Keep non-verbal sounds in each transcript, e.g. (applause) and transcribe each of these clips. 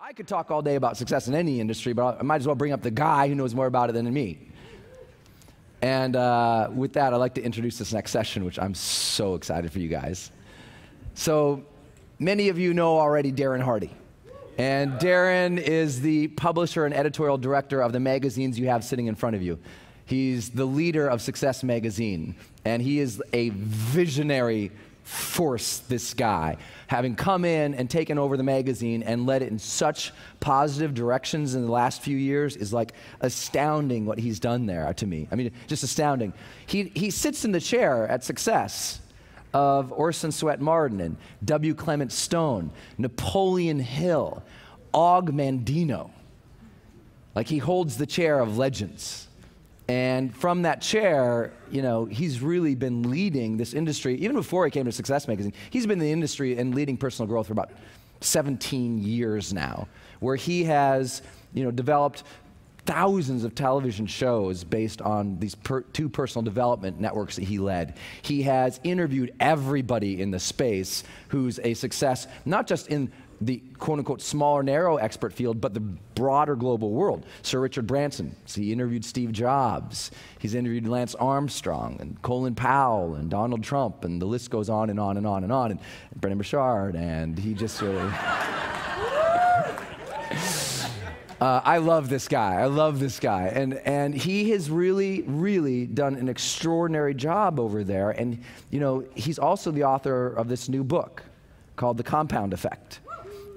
I could talk all day about success in any industry, but I might as well bring up the guy who knows more about it than me. And uh, with that, I'd like to introduce this next session, which I'm so excited for you guys. So, many of you know already Darren Hardy. And Darren is the publisher and editorial director of the magazines you have sitting in front of you. He's the leader of Success Magazine, and he is a visionary force this guy, having come in and taken over the magazine and led it in such positive directions in the last few years is like astounding what he's done there to me. I mean, just astounding. He, he sits in the chair at Success of Orson Swett Marden and W. Clement Stone, Napoleon Hill, Og Mandino. Like he holds the chair of legends. And from that chair, you know, he's really been leading this industry. Even before he came to Success Magazine, he's been in the industry and leading personal growth for about 17 years now, where he has, you know, developed thousands of television shows based on these per, two personal development networks that he led. He has interviewed everybody in the space who's a success, not just in the quote unquote smaller, narrow expert field, but the broader global world. Sir Richard Branson, so he interviewed Steve Jobs. He's interviewed Lance Armstrong and Colin Powell and Donald Trump, and the list goes on and on and on and on. And, Brendon Burchard, and he just really. (laughs) Uh, I love this guy. I love this guy. And, and he has really, really done an extraordinary job over there. And, you know, he's also the author of this new book called The Compound Effect.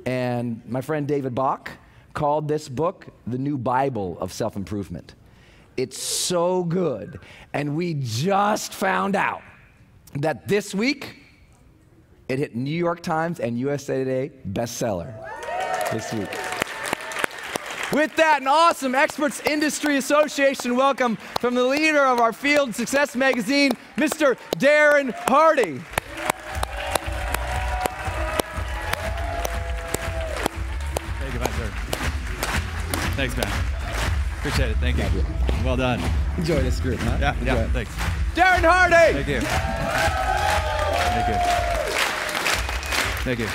And my friend David Bach called this book the new Bible of self improvement. It's so good. And we just found out that this week it hit New York Times and USA Today bestseller this week. With that, an awesome Experts Industry Association welcome from the leader of our field, Success Magazine, Mr. Darren Hardy. Thanks, man. Appreciate it. Thank you. you. Well done. Enjoy this group, huh? Yeah, Enjoy yeah. It. Thanks. Darren Hardy. Thank you. Thank you. Thank you.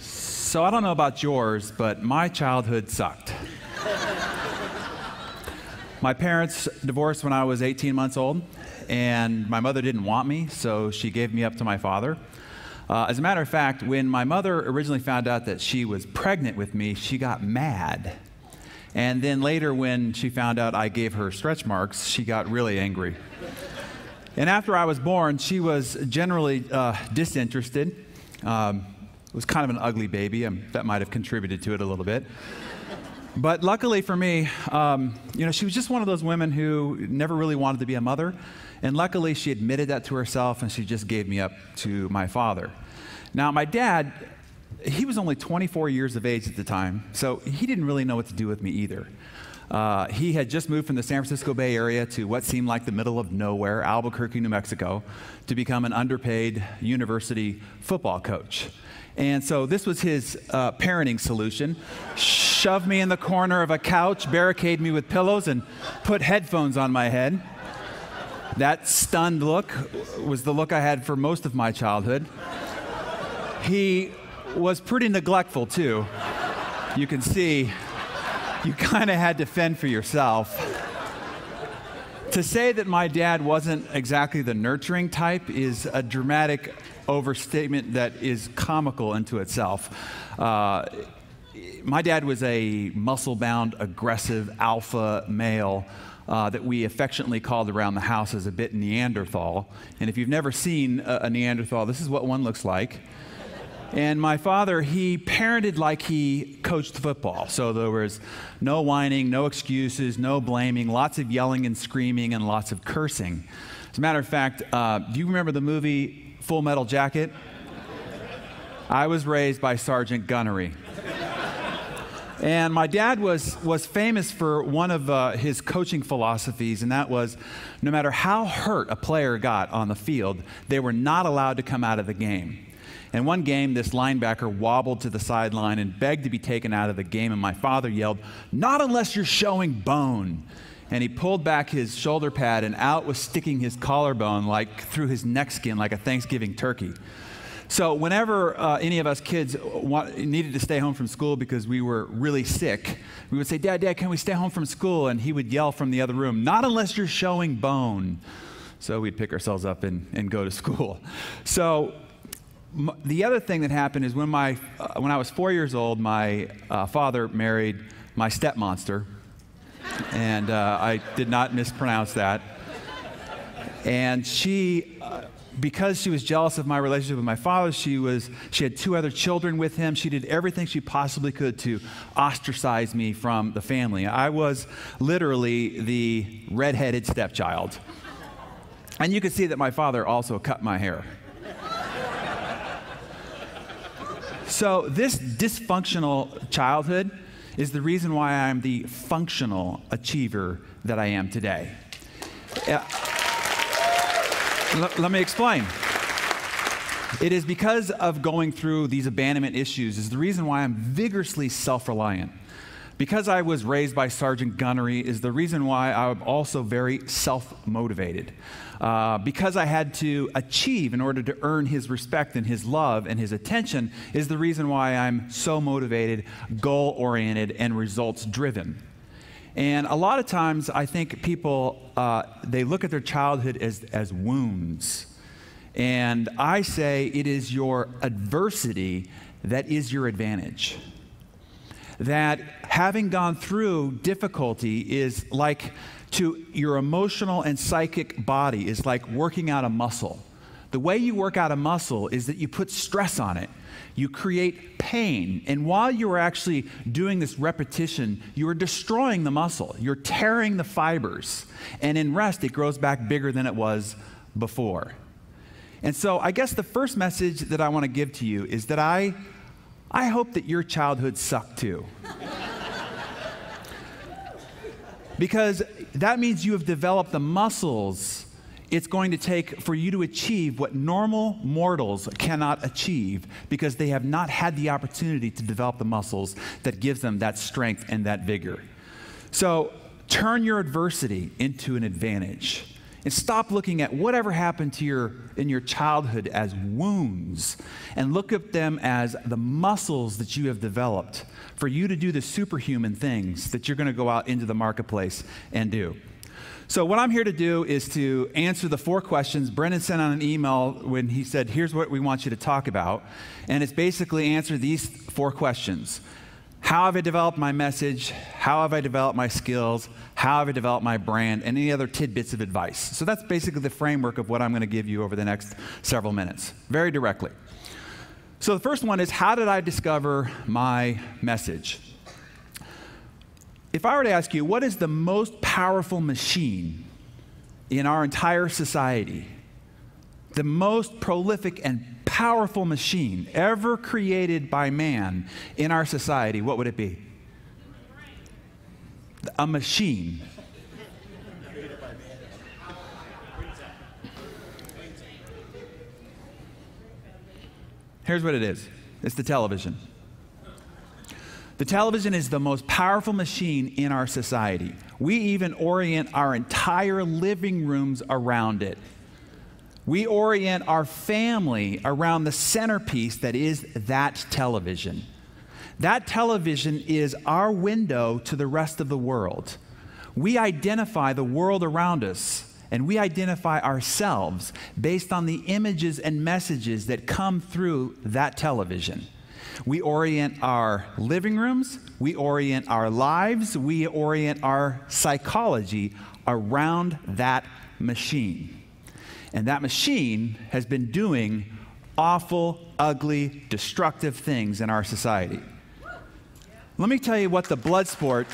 So I don't know about yours, but my childhood sucked. my parents divorced when I was 18 months old, and my mother didn't want me, so she gave me up to my father. Uh, as a matter of fact, when my mother originally found out that she was pregnant with me, she got mad. And then later, when she found out I gave her stretch marks, she got really angry. And after I was born, she was generally uh, disinterested. Um, it was kind of an ugly baby. Um, that might have contributed to it a little bit. But luckily for me, um, you know, she was just one of those women who never really wanted to be a mother. And luckily, she admitted that to herself and she just gave me up to my father. Now, my dad, he was only 24 years of age at the time, so he didn't really know what to do with me either. Uh, he had just moved from the San Francisco Bay Area to what seemed like the middle of nowhere, Albuquerque, New Mexico, to become an underpaid university football coach. And so this was his uh, parenting solution shove me in the corner of a couch, barricade me with pillows, and put headphones on my head. That stunned look was the look I had for most of my childhood. He was pretty neglectful, too. You can see you kind of had to fend for yourself. To say that my dad wasn't exactly the nurturing type is a dramatic overstatement that is comical into itself. Uh, my dad was a muscle bound, aggressive alpha male. Uh, that we affectionately called around the house as a bit Neanderthal. And if you've never seen a, a Neanderthal, this is what one looks like. And my father, he parented like he coached football. So there was no whining, no excuses, no blaming, lots of yelling and screaming, and lots of cursing. As a matter of fact, uh, do you remember the movie Full Metal Jacket? I was raised by Sergeant Gunnery. And my dad was, was famous for one of uh, his coaching philosophies, and that was no matter how hurt a player got on the field, they were not allowed to come out of the game. In one game, this linebacker wobbled to the sideline and begged to be taken out of the game, and my father yelled, Not unless you're showing bone. And he pulled back his shoulder pad, and out was sticking his collarbone like through his neck skin like a Thanksgiving turkey. So, whenever uh, any of us kids want, needed to stay home from school because we were really sick, we would say, Dad, Dad, can we stay home from school? And he would yell from the other room, Not unless you're showing bone. So, we'd pick ourselves up and, and go to school. So, m- the other thing that happened is when, my, uh, when I was four years old, my uh, father married my stepmonster. and uh, I did not mispronounce that. And she, uh, because she was jealous of my relationship with my father, she, was, she had two other children with him. She did everything she possibly could to ostracize me from the family. I was literally the redheaded stepchild. And you can see that my father also cut my hair. so, this dysfunctional childhood is the reason why I'm the functional achiever that I am today. Uh, Let me explain. It is because of going through these abandonment issues is the reason why I'm vigorously self-reliant. Because I was raised by Sergeant Gunnery is the reason why I'm also very self-motivated. Uh, because I had to achieve in order to earn his respect and his love and his attention is the reason why I'm so motivated, goal-oriented, and results-driven. And a lot of times, I think people, uh, they look at their childhood as, as wounds. And I say it is your adversity that is your advantage. That having gone through difficulty is like to your emotional and psychic body, is like working out a muscle. The way you work out a muscle is that you put stress on it you create pain. And while you are actually doing this repetition, you are destroying the muscle. You're tearing the fibers. And in rest, it grows back bigger than it was before. And so, I guess the first message that I want to give to you is that I, I hope that your childhood sucked too. (laughs) because that means you have developed the muscles it's going to take for you to achieve what normal mortals cannot achieve because they have not had the opportunity to develop the muscles that gives them that strength and that vigor. So turn your adversity into an advantage and stop looking at whatever happened to your in your childhood as wounds and look at them as the muscles that you have developed for you to do the superhuman things that you're going to go out into the marketplace and do. So, what I'm here to do is to answer the four questions. Brendon sent out an email when he said, Here's what we want you to talk about. And it's basically answer these four questions How have I developed my message? How have I developed my skills? How have I developed my brand? And any other tidbits of advice. So, that's basically the framework of what I'm going to give you over the next several minutes, very directly. So, the first one is How did I discover my message? If I were to ask you, what is the most powerful machine in our entire society? The most prolific and powerful machine ever created by man in our society, what would it be? A machine. Here's what it is it's the television. The television is the most powerful machine in our society. We even orient our entire living rooms around it. We orient our family around the centerpiece that is that television. That television is our window to the rest of the world. We identify the world around us and we identify ourselves based on the images and messages that come through that television. We orient our living rooms, we orient our lives, we orient our psychology around that machine. And that machine has been doing awful, ugly, destructive things in our society. Let me tell you what the blood sport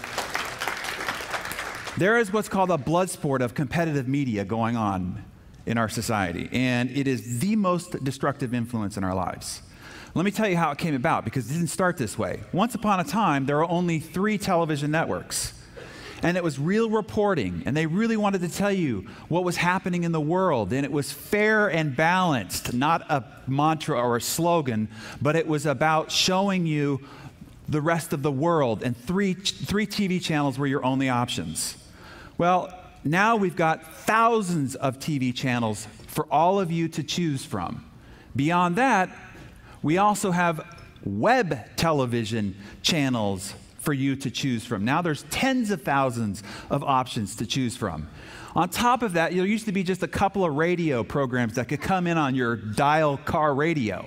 there is what's called a blood sport of competitive media going on in our society, and it is the most destructive influence in our lives. Let me tell you how it came about because it didn't start this way. Once upon a time, there were only three television networks. And it was real reporting, and they really wanted to tell you what was happening in the world. And it was fair and balanced, not a mantra or a slogan, but it was about showing you the rest of the world. And three, three TV channels were your only options. Well, now we've got thousands of TV channels for all of you to choose from. Beyond that, we also have web television channels for you to choose from. Now there's tens of thousands of options to choose from. On top of that, there used to be just a couple of radio programs that could come in on your dial car radio.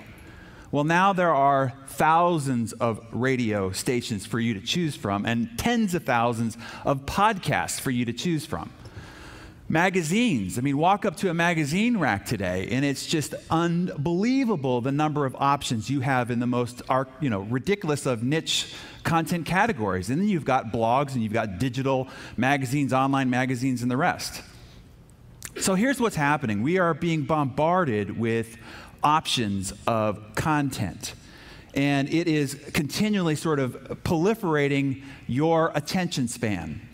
Well, now there are thousands of radio stations for you to choose from and tens of thousands of podcasts for you to choose from. Magazines. I mean, walk up to a magazine rack today, and it's just unbelievable the number of options you have in the most, you know, ridiculous of niche content categories. And then you've got blogs, and you've got digital magazines, online magazines, and the rest. So here's what's happening we are being bombarded with options of content. And it is continually sort of proliferating your attention span.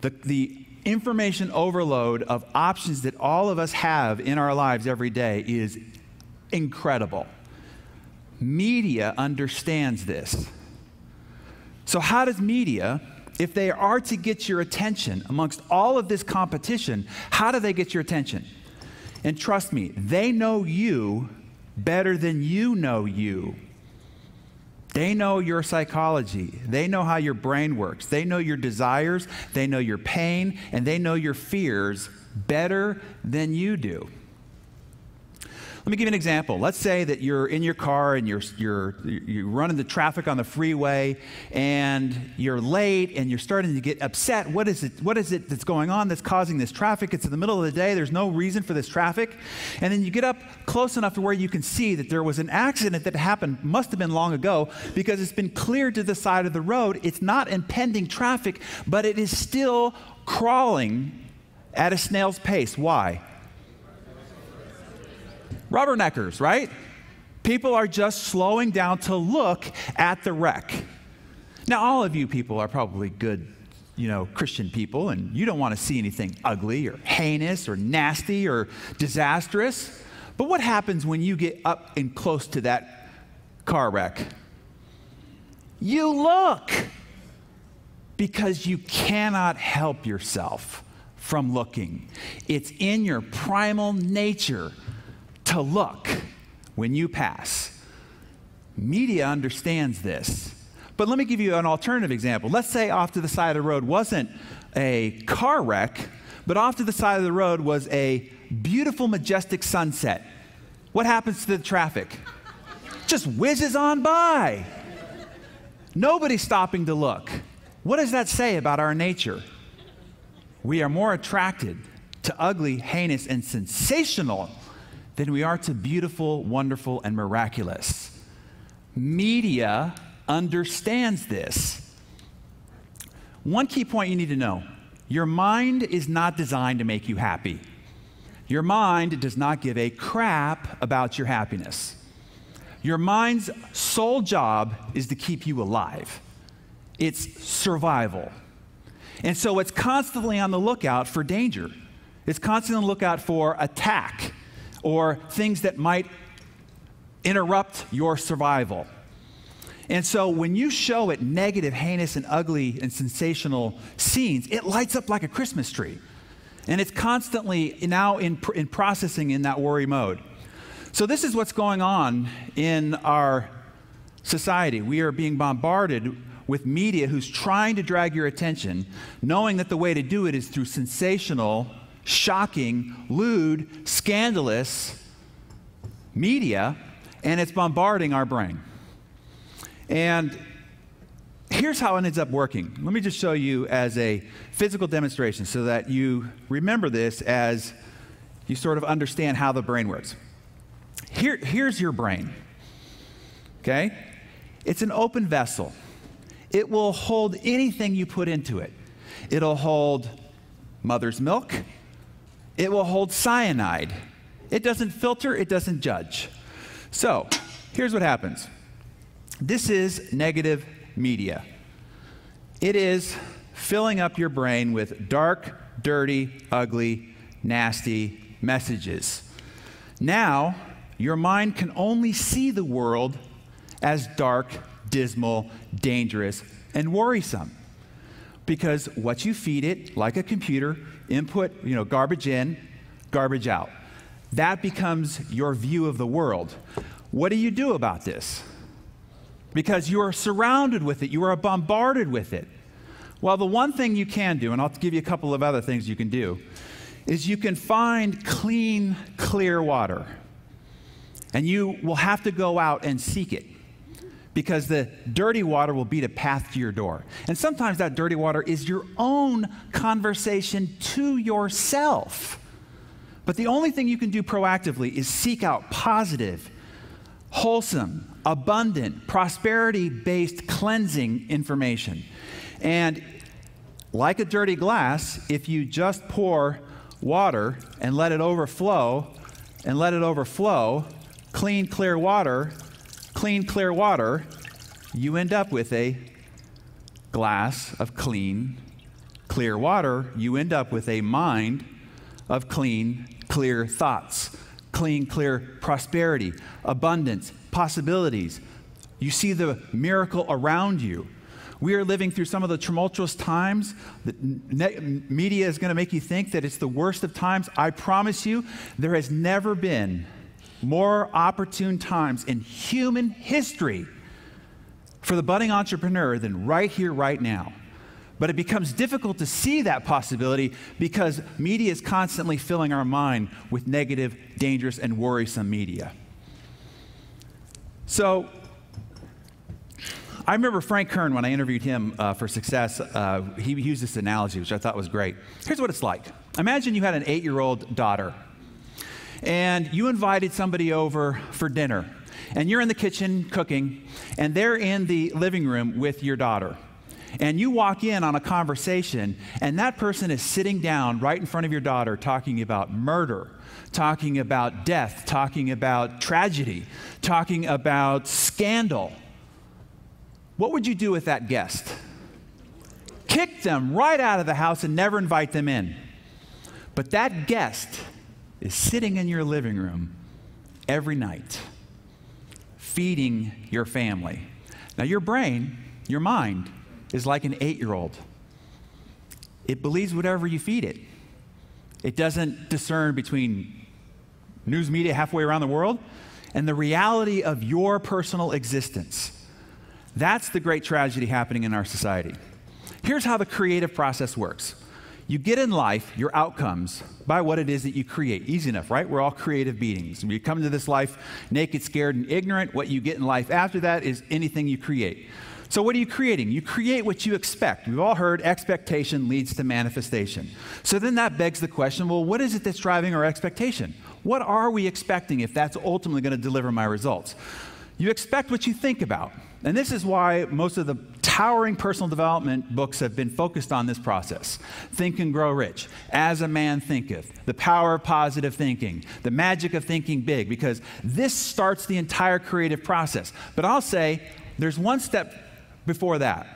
The, the information overload of options that all of us have in our lives every day is incredible. Media understands this. So, how does media, if they are to get your attention amongst all of this competition, how do they get your attention? And trust me, they know you better than you know you. They know your psychology. They know how your brain works. They know your desires. They know your pain. And they know your fears better than you do. Let me give you an example. Let's say that you're in your car and you're, you're, you're running the traffic on the freeway and you're late and you're starting to get upset. What is, it, what is it that's going on that's causing this traffic? It's in the middle of the day. There's no reason for this traffic. And then you get up close enough to where you can see that there was an accident that happened, must have been long ago, because it's been cleared to the side of the road. It's not impending traffic, but it is still crawling at a snail's pace. Why? Rubberneckers, right? People are just slowing down to look at the wreck. Now, all of you people are probably good, you know, Christian people, and you don't want to see anything ugly or heinous or nasty or disastrous. But what happens when you get up and close to that car wreck? You look because you cannot help yourself from looking. It's in your primal nature to look when you pass. Media understands this. But let me give you an alternative example. Let's say off to the side of the road wasn't a car wreck, but off to the side of the road was a beautiful, majestic sunset. What happens to the traffic? Just whizzes on by. Nobody's stopping to look. What does that say about our nature? We are more attracted to ugly, heinous, and sensational than we are to beautiful, wonderful, and miraculous. Media understands this. One key point you need to know your mind is not designed to make you happy. Your mind does not give a crap about your happiness. Your mind's sole job is to keep you alive, it's survival. And so it's constantly on the lookout for danger, it's constantly on the lookout for attack or things that might interrupt your survival. And so when you show it negative, heinous, and ugly and sensational scenes, it lights up like a Christmas tree. And it's constantly now in, in processing in that worry mode. So, this is what's going on in our society. We are being bombarded with media who's trying to drag your attention, knowing that the way to do it is through sensational shocking, lewd, scandalous media, and it's bombarding our brain. And here's how it ends up working. Let me just show you as a physical demonstration so that you remember this as you sort of understand how the brain works. Here, here's your brain, okay? It's an open vessel. It will hold anything you put into it. It'll hold mother's milk, it will hold cyanide. It doesn't filter, it doesn't judge. So, here's what happens this is negative media. It is filling up your brain with dark, dirty, ugly, nasty messages. Now, your mind can only see the world as dark, dismal, dangerous, and worrisome. Because what you feed it, like a computer, input, you know, garbage in, garbage out. that becomes your view of the world. What do you do about this? Because you are surrounded with it, you are bombarded with it. Well, the one thing you can do, and I'll give you a couple of other things you can do, is you can find clean, clear water. And you will have to go out and seek it because the dirty water will beat a path to your door. And sometimes that dirty water is your own conversation to yourself. But the only thing you can do proactively is seek out positive, wholesome, abundant, prosperity based cleansing information. And like a dirty glass, if you just pour water and let it overflow and let it overflow, clean, clear water, clean, clear water, you end up with a glass of clean, clear water. You end up with a mind of clean, clear thoughts, clean, clear prosperity, abundance, possibilities. You see the miracle around you. We are living through some of the tumultuous times. The media is going to make you think that it's the worst of times. I promise you, there has never been more opportune times in human history for the budding entrepreneur than right here, right now. But it becomes difficult to see that possibility because media is constantly filling our mind with negative, dangerous, and worrisome media. So, I remember Frank Kern when I interviewed him uh, for Success. Uh, he used this analogy, which I thought was great. Here's what it's like Imagine you had an eight year old daughter and you invited somebody over for dinner, and you're in the kitchen cooking, and they're in the living room with your daughter. And you walk in on a conversation, and that person is sitting down right in front of your daughter talking about murder, talking about death, talking about tragedy, talking about scandal. What would you do with that guest? Kick them right out of the house and never invite them in. But that guest is sitting in your living room every night, feeding your family. Now, your brain, your mind, is like an eight year old. It believes whatever you feed it. It doesn't discern between news media halfway around the world and the reality of your personal existence. That's the great tragedy happening in our society. Here's how the creative process works you get in life your outcomes by what it is that you create. Easy enough, right? We're all creative beings. When you come into this life naked, scared, and ignorant, what you get in life after that is anything you create. So, what are you creating? You create what you expect. We've all heard expectation leads to manifestation. So, then that begs the question well, what is it that's driving our expectation? What are we expecting if that's ultimately going to deliver my results? You expect what you think about. And this is why most of the towering personal development books have been focused on this process. Think and Grow Rich, As a Man Thinketh, The Power of Positive Thinking, The Magic of Thinking Big, because this starts the entire creative process. But I'll say there's one step before that.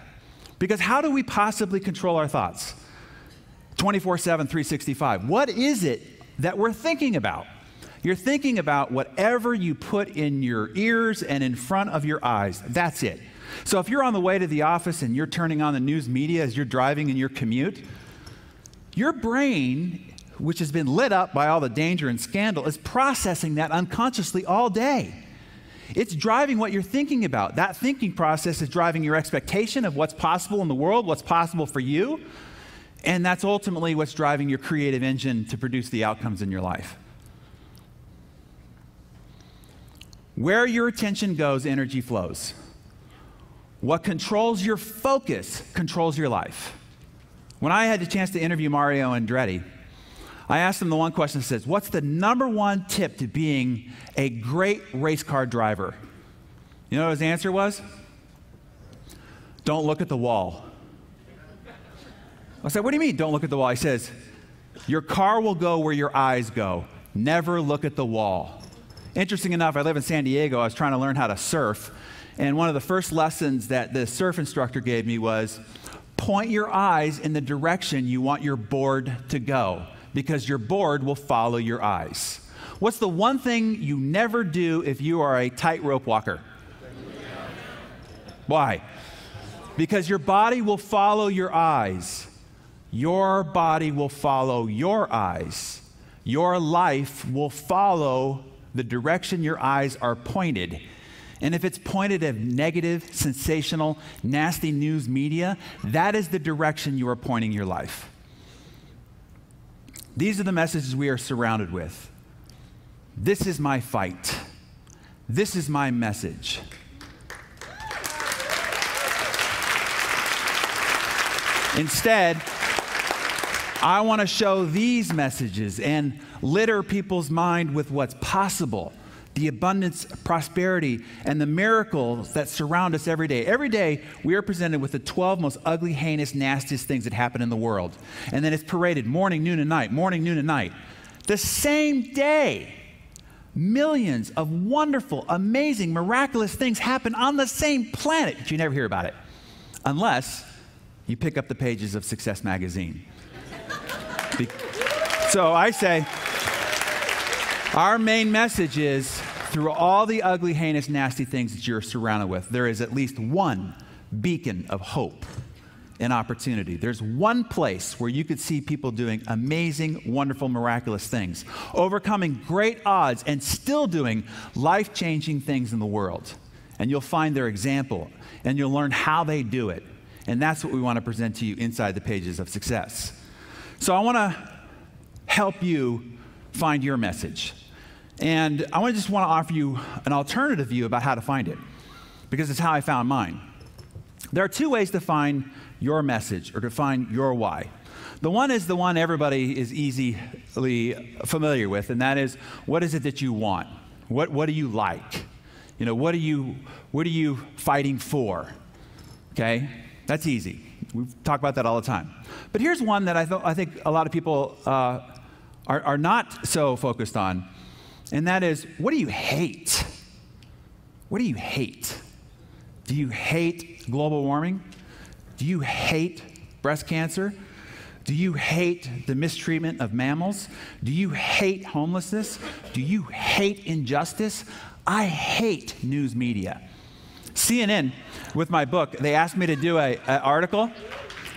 Because how do we possibly control our thoughts? 24 7, 365. What is it that we're thinking about? You're thinking about whatever you put in your ears and in front of your eyes. That's it. So if you're on the way to the office and you're turning on the news media as you're driving in your commute, your brain, which has been lit up by all the danger and scandal, is processing that unconsciously all day. It's driving what you're thinking about. That thinking process is driving your expectation of what's possible in the world, what's possible for you, and that's ultimately what's driving your creative engine to produce the outcomes in your life. Where your attention goes, energy flows. What controls your focus controls your life. When I had the chance to interview Mario Andretti, I asked him the one question that says, What's the number one tip to being a great race car driver? You know what his answer was? Don't look at the wall. I said, What do you mean, don't look at the wall? He says, Your car will go where your eyes go. Never look at the wall. Interesting enough, I live in San Diego. I was trying to learn how to surf. And one of the first lessons that the surf instructor gave me was point your eyes in the direction you want your board to go because your board will follow your eyes. What's the one thing you never do if you are a tightrope walker? Why? Because your body will follow your eyes. Your body will follow your eyes. your life will follow the direction your eyes are pointed. And if it's pointed at negative, sensational, nasty news media, that is the direction you are pointing your life. These are the messages we are surrounded with. This is my fight. This is my message. Instead, I want to show these messages and litter people's mind with what's possible the abundance, prosperity, and the miracles that surround us every day. Every day, we are presented with the 12 most ugly, heinous, nastiest things that happen in the world. And then it's paraded morning, noon, and night, morning, noon, and night. The same day, millions of wonderful, amazing, miraculous things happen on the same planet, but you never hear about it. Unless you pick up the pages of Success Magazine. So I say, our main message is through all the ugly, heinous, nasty things that you're surrounded with, there is at least one beacon of hope and opportunity. There's one place where you could see people doing amazing, wonderful, miraculous things, overcoming great odds, and still doing life changing things in the world. And you'll find their example, and you'll learn how they do it. And that's what we want to present to you inside the pages of success. So I want to help you find your message. And I just want to offer you an alternative view about how to find it, because it's how I found mine. There are two ways to find your message or to find your why. The one is the one everybody is easily familiar with, and that is what is it that you want? What, what do you like? You know, what are you, what are you fighting for? Okay? That's easy. We talk about that all the time. But here's one that I, th- I think a lot of people uh, are, are not so focused on, and that is what do you hate? What do you hate? Do you hate global warming? Do you hate breast cancer? Do you hate the mistreatment of mammals? Do you hate homelessness? Do you hate injustice? I hate news media. CNN, with my book, they asked me to do an article.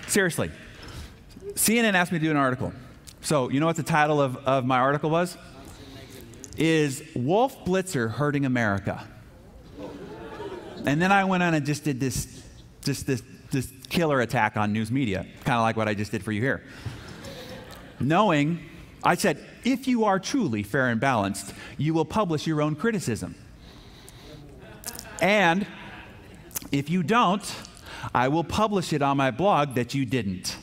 Seriously. CNN asked me to do an article. So, you know what the title of, of my article was? Is Wolf Blitzer Hurting America? And then I went on and just did this, just this, this killer attack on news media, kind of like what I just did for you here. Knowing, I said, if you are truly fair and balanced, you will publish your own criticism. And if you don't, I will publish it on my blog that you didn't.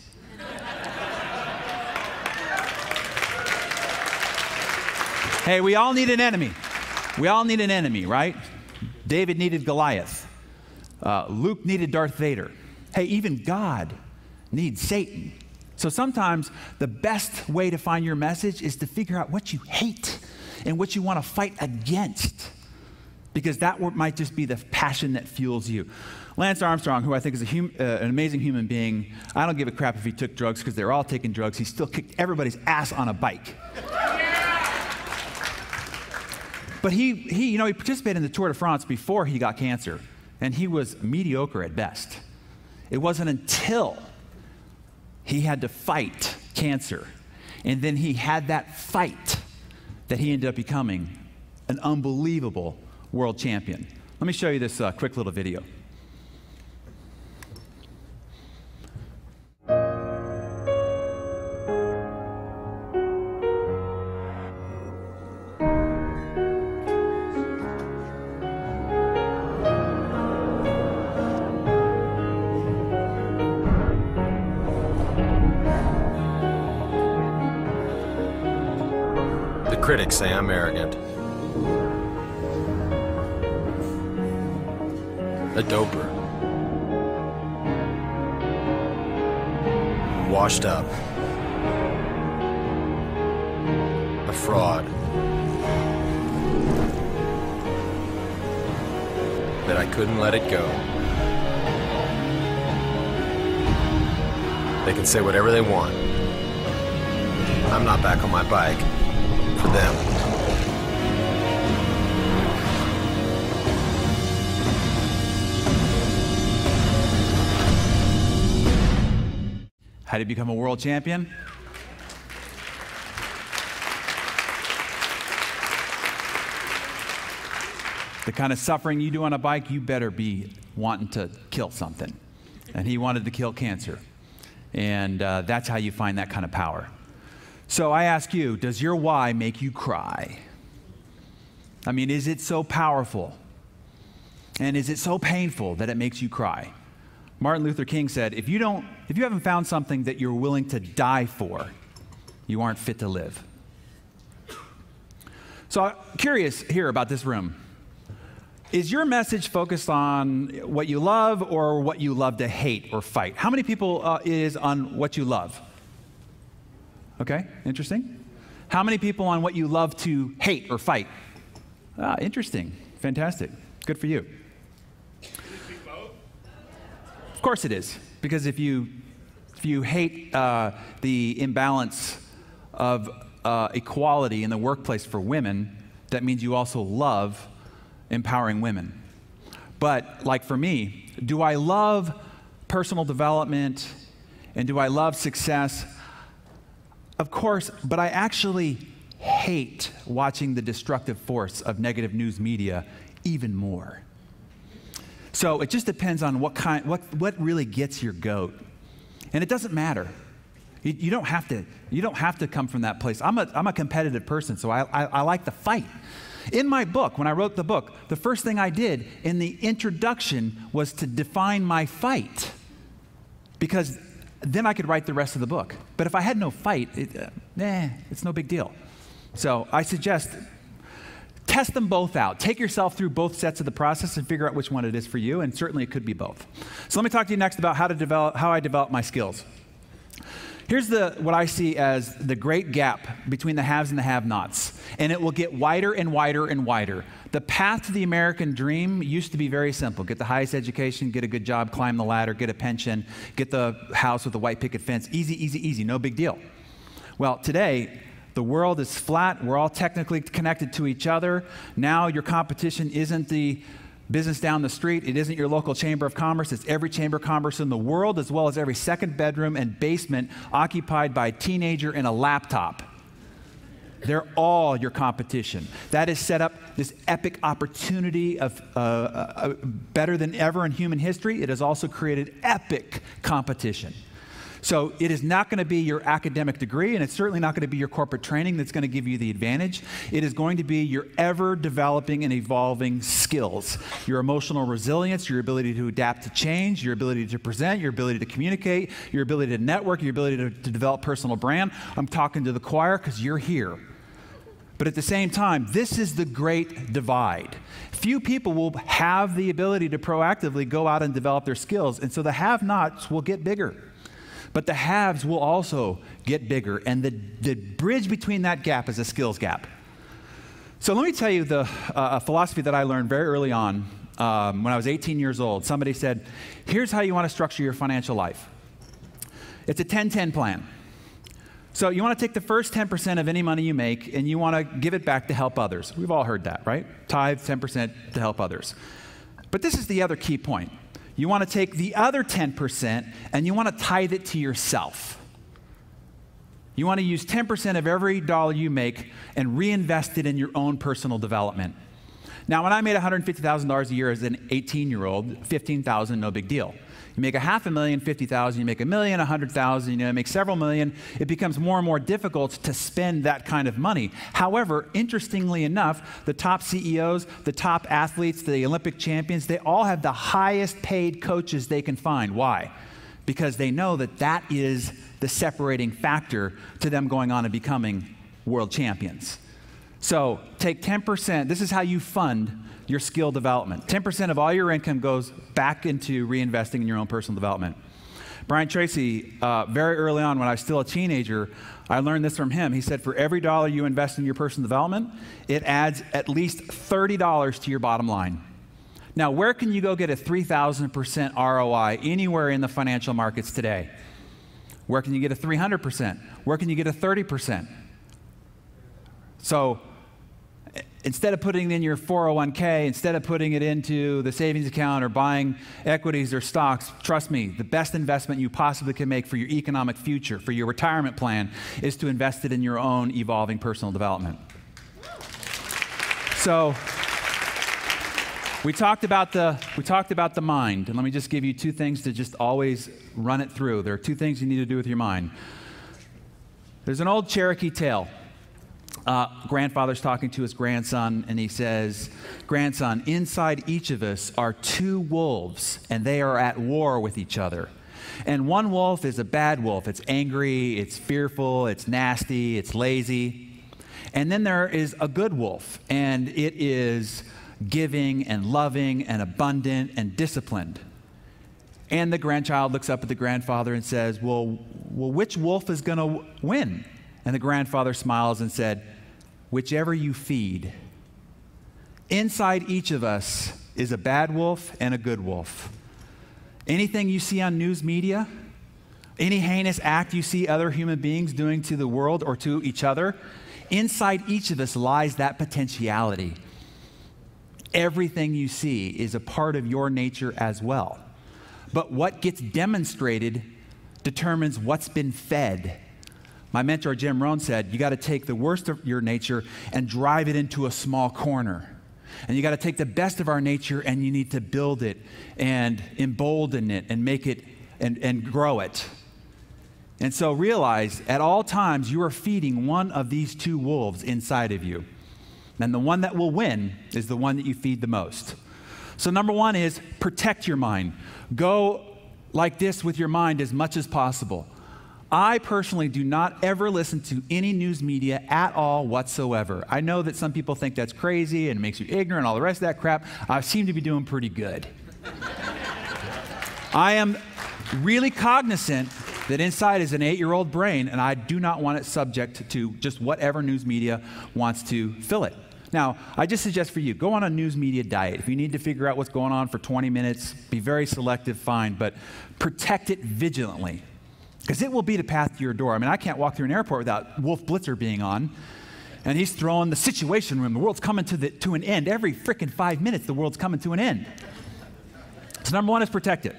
Hey, we all need an enemy. We all need an enemy, right? David needed Goliath. Uh, Luke needed Darth Vader. Hey, even God needs Satan. So sometimes the best way to find your message is to figure out what you hate and what you want to fight against because that might just be the passion that fuels you. Lance Armstrong, who I think is hum, uh, an amazing human being, I don't give a crap if he took drugs because they're all taking drugs. He still kicked everybody's ass on a bike. But he, he, you know, he participated in the Tour de France before he got cancer, and he was mediocre at best. It wasn't until he had to fight cancer, and then he had that fight that he ended up becoming an unbelievable world champion. Let me show you this uh, quick little video. Doper. Washed up. A fraud. That I couldn't let it go. They can say whatever they want. I'm not back on my bike. For them. How to become a world champion? the kind of suffering you do on a bike, you better be wanting to kill something. And he wanted to kill cancer. And uh, that's how you find that kind of power. So I ask you, does your why make you cry? I mean, is it so powerful? And is it so painful that it makes you cry? Martin Luther King said, if you don't, if you haven't found something that you're willing to die for, you aren't fit to live. So I'm curious here about this room. Is your message focused on what you love or what you love to hate or fight? How many people uh, is on what you love? Okay, interesting. How many people on what you love to hate or fight? Ah, interesting. Fantastic. Good for you. Of course it is, because if you if you hate uh, the imbalance of uh, equality in the workplace for women, that means you also love empowering women. But like for me, do I love personal development and do I love success? Of course, but I actually hate watching the destructive force of negative news media even more. So it just depends on what kind, what, what really gets your goat. And it doesn't matter. You, you don't have to, you don't have to come from that place. I'm a, I'm a competitive person, so I, I, I like to fight. In my book, when I wrote the book, the first thing I did in the introduction was to define my fight. Because then I could write the rest of the book. But if I had no fight, it, uh, eh, it's no big deal. So I suggest test them both out. Take yourself through both sets of the process and figure out which one it is for you, and certainly it could be both. So let me talk to you next about how to develop how I develop my skills. Here's the, what I see as the great gap between the haves and the have nots. And it will get wider and wider and wider. The path to the American dream used to be very simple get the highest education, get a good job, climb the ladder, get a pension, get the house with the white picket fence. Easy, easy, easy, no big deal. Well, today, the world is flat. We're all technically connected to each other. Now, your competition isn't the business down the street. It isn't your local chamber of commerce. It's every chamber of commerce in the world, as well as every second bedroom and basement occupied by a teenager and a laptop. They're all your competition. That has set up this epic opportunity of uh, uh, better than ever in human history. It has also created epic competition. So it is not going to be your academic degree, and it's certainly not going to be your corporate training that's going to give you the advantage. It is going to be your ever developing and evolving skills your emotional resilience, your ability to adapt to change, your ability to present, your ability to communicate, your ability to network, your ability to, to develop personal brand. I'm talking to the choir because you're here. But at the same time, this is the great divide. Few people will have the ability to proactively go out and develop their skills, and so the have nots will get bigger. But the haves will also get bigger, and the, the bridge between that gap is a skills gap. So let me tell you the uh, philosophy that I learned very early on um, when I was 18 years old. Somebody said, Here's how you want to structure your financial life it's a 10 10 plan. So you want to take the first 10% of any money you make and you want to give it back to help others. We've all heard that, right? Tithe 10% to help others. But this is the other key point. You want to take the other 10% and you want to tithe it to yourself. You want to use 10% of every dollar you make and reinvest it in your own personal development. Now, when I made $150,000 a year as an 18 year old, 15,000, no big deal. You make a half a million, 50,000, you make a million, 100,000, you know, make several million, it becomes more and more difficult to spend that kind of money. However, interestingly enough, the top CEOs, the top athletes, the Olympic champions, they all have the highest paid coaches they can find. Why? Because they know that that is the separating factor to them going on and becoming world champions. So take 10%. This is how you fund your skill development. 10% of all your income goes back into reinvesting in your own personal development. Brian Tracy, uh, very early on when I was still a teenager, I learned this from him. He said, for every dollar you invest in your personal development, it adds at least $30 to your bottom line. Now, where can you go get a 3,000% ROI anywhere in the financial markets today? Where can you get a 300%? Where can you get a 30%? So, instead of putting in your 401k, instead of putting it into the savings account or buying equities or stocks, trust me, the best investment you possibly can make for your economic future, for your retirement plan, is to invest it in your own evolving personal development. So, We talked about the we talked about the mind, and let me just give you two things to just always run it through. There are two things you need to do with your mind. There's an old Cherokee tale. Uh, grandfather's talking to his grandson, and he says, Grandson, inside each of us are two wolves, and they are at war with each other. And one wolf is a bad wolf. It's angry, it's fearful, it's nasty, it's lazy. And then there is a good wolf, and it is giving and loving and abundant and disciplined. And the grandchild looks up at the grandfather and says, Well, well which wolf is going to win? And the grandfather smiles and said, Whichever you feed. Inside each of us is a bad wolf and a good wolf. Anything you see on news media, any heinous act you see other human beings doing to the world or to each other, inside each of us lies that potentiality. Everything you see is a part of your nature as well. But what gets demonstrated determines what's been fed. My mentor, Jim Rohn, said, You got to take the worst of your nature and drive it into a small corner. And you got to take the best of our nature and you need to build it and embolden it and make it and, and grow it. And so realize at all times you are feeding one of these two wolves inside of you. And the one that will win is the one that you feed the most. So, number one is protect your mind. Go like this with your mind as much as possible. I personally do not ever listen to any news media at all whatsoever. I know that some people think that's crazy and makes you ignorant and all the rest of that crap. I seem to be doing pretty good. I am really cognizant that inside is an eight year old brain, and I do not want it subject to just whatever news media wants to fill it. Now, I just suggest for you go on a news media diet. If you need to figure out what's going on for 20 minutes, be very selective, fine, but protect it vigilantly because it will be the path to your door. I mean, I can't walk through an airport without Wolf Blitzer being on. And he's throwing the situation room. The world's coming to, the, to an end. Every freaking five minutes, the world's coming to an end. So, number one is protect it.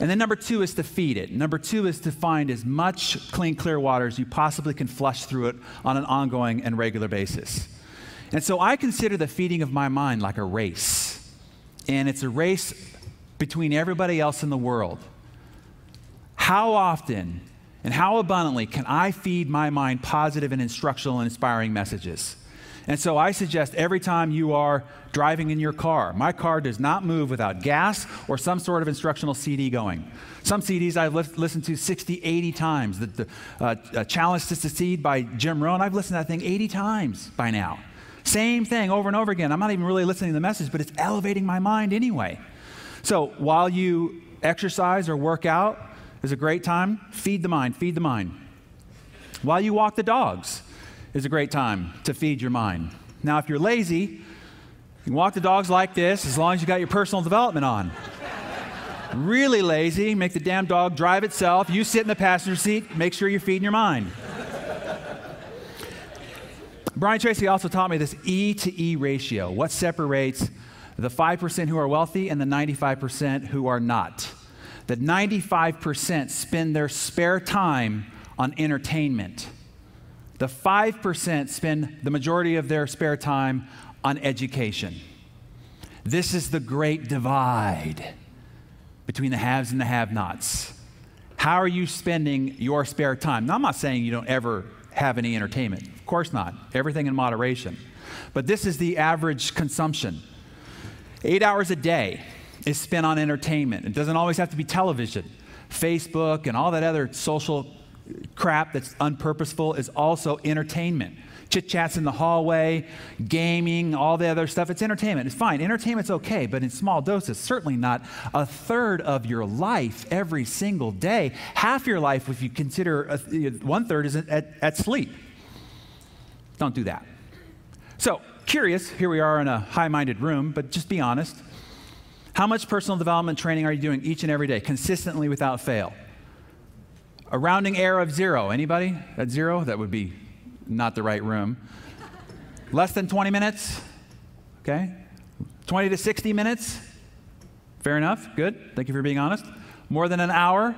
And then number two is to feed it. Number two is to find as much clean, clear water as you possibly can flush through it on an ongoing and regular basis. And so I consider the feeding of my mind like a race. And it's a race between everybody else in the world. How often and how abundantly can I feed my mind positive and instructional and inspiring messages? And so I suggest every time you are driving in your car, my car does not move without gas or some sort of instructional CD going. Some CDs I've li- listened to 60, 80 times. The, the uh, uh, Challenge to Succeed by Jim Rohn, I've listened to that thing 80 times by now. Same thing over and over again. I'm not even really listening to the message, but it's elevating my mind anyway. So while you exercise or work out, is a great time. Feed the mind, feed the mind. While you walk the dogs is a great time to feed your mind. Now, if you're lazy, you can walk the dogs like this as long as you got your personal development on. (laughs) really lazy, make the damn dog drive itself. You sit in the passenger seat, make sure you're feeding your mind. Brian Tracy also taught me this E to E ratio. What separates the 5% who are wealthy and the 95% who are not? That 95% spend their spare time on entertainment. The 5% spend the majority of their spare time on education. This is the great divide between the haves and the have nots. How are you spending your spare time? Now, I'm not saying you don't ever have any entertainment. Of course not. Everything in moderation. But this is the average consumption. Eight hours a day is spent on entertainment. It doesn't always have to be television. Facebook and all that other social crap that's unpurposeful is also entertainment. Chit chats in the hallway, gaming, all the other stuff. It's entertainment. It's fine. Entertainment's okay, but in small doses. Certainly not a third of your life every single day. Half your life, if you consider uh, a, one third, is at, at sleep. Don't do that. So, curious, here we are in a high minded room, but just be honest. How much personal development training are you doing each and every day, consistently without fail? A rounding error of zero. Anybody at zero? That would be not the right room. Less than 20 minutes? Okay. 20 to 60 minutes? Fair enough. Good. Thank you for being honest. More than an hour?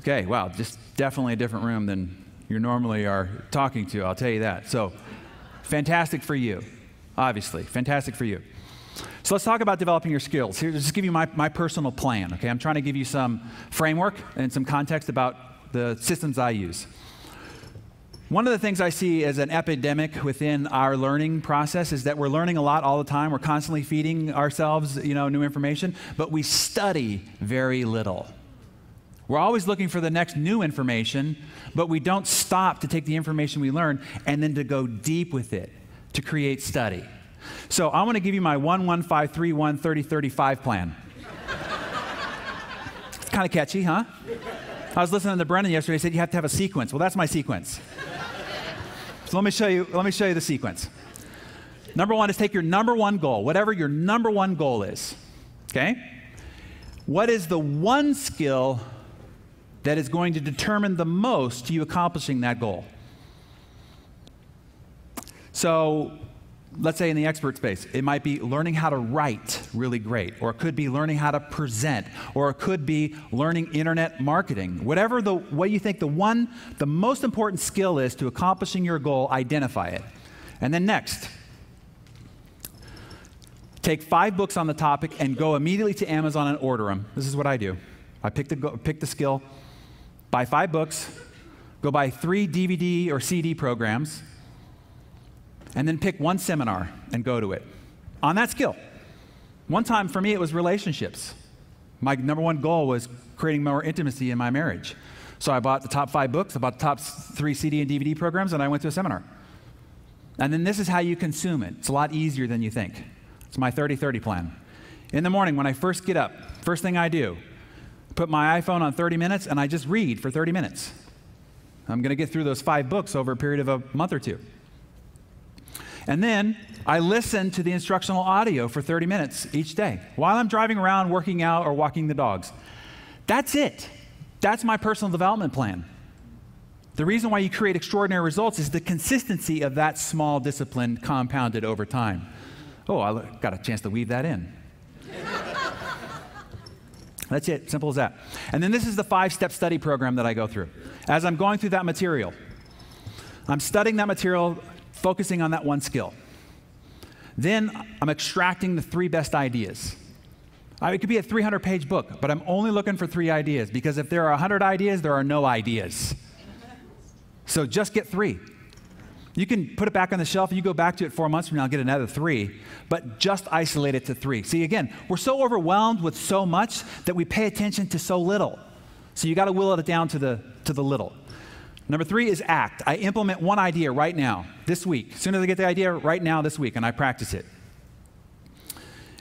Okay, wow, just definitely a different room than you normally are talking to, I'll tell you that. So, fantastic for you, obviously. Fantastic for you. So let's talk about developing your skills. Here, just give you my, my personal plan, okay? I'm trying to give you some framework and some context about the systems I use. One of the things I see as an epidemic within our learning process is that we're learning a lot all the time. We're constantly feeding ourselves, you know, new information, but we study very little. We're always looking for the next new information, but we don't stop to take the information we learn and then to go deep with it to create study. So I want to give you my 1 1 5 3 1 30 35 plan. it's kind of catchy, huh? I was listening to Brendon yesterday. He said you have to have a sequence. Well, that's my sequence. So let me show you, let me show you the sequence. Number one is take your number one goal, whatever your number one goal is. Okay? What is the one skill that is going to determine the most to you accomplishing that goal? So let's say in the expert space, it might be learning how to write really great, or it could be learning how to present, or it could be learning internet marketing. Whatever the way you think the one, the most important skill is to accomplishing your goal, identify it. And then next, take five books on the topic and go immediately to Amazon and order them. This is what I do. I pick the, pick the skill, buy five books, go buy three DVD or CD programs, and then pick one seminar and go to it on that skill. One time for me, it was relationships. My number one goal was creating more intimacy in my marriage. So I bought the top five books, I bought the top three CD and DVD programs, and I went to a seminar. And then this is how you consume it. It's a lot easier than you think. It's my 30 30 plan. In the morning, when I first get up, first thing I do, put my iPhone on 30 minutes and I just read for 30 minutes. I'm going to get through those five books over a period of a month or two. And then I listen to the instructional audio for 30 minutes each day while I'm driving around, working out, or walking the dogs. That's it. That's my personal development plan. The reason why you create extraordinary results is the consistency of that small discipline compounded over time. Oh, I got a chance to weave that in. (laughs) That's it, simple as that. And then this is the five step study program that I go through. As I'm going through that material, I'm studying that material focusing on that one skill. Then I'm extracting the three best ideas. it could be a 300 page book, but I'm only looking for three ideas because if there are 100 ideas, there are no ideas. So just get three. You can put it back on the shelf you go back to it four months from now get another three, but just isolate it to three. See, again, we're so overwhelmed with so much that we pay attention to so little. So you got to will it down to the, to the little. Number three is act. I implement one idea right now, this week. As soon as I get the idea, right now, this week, and I practice it.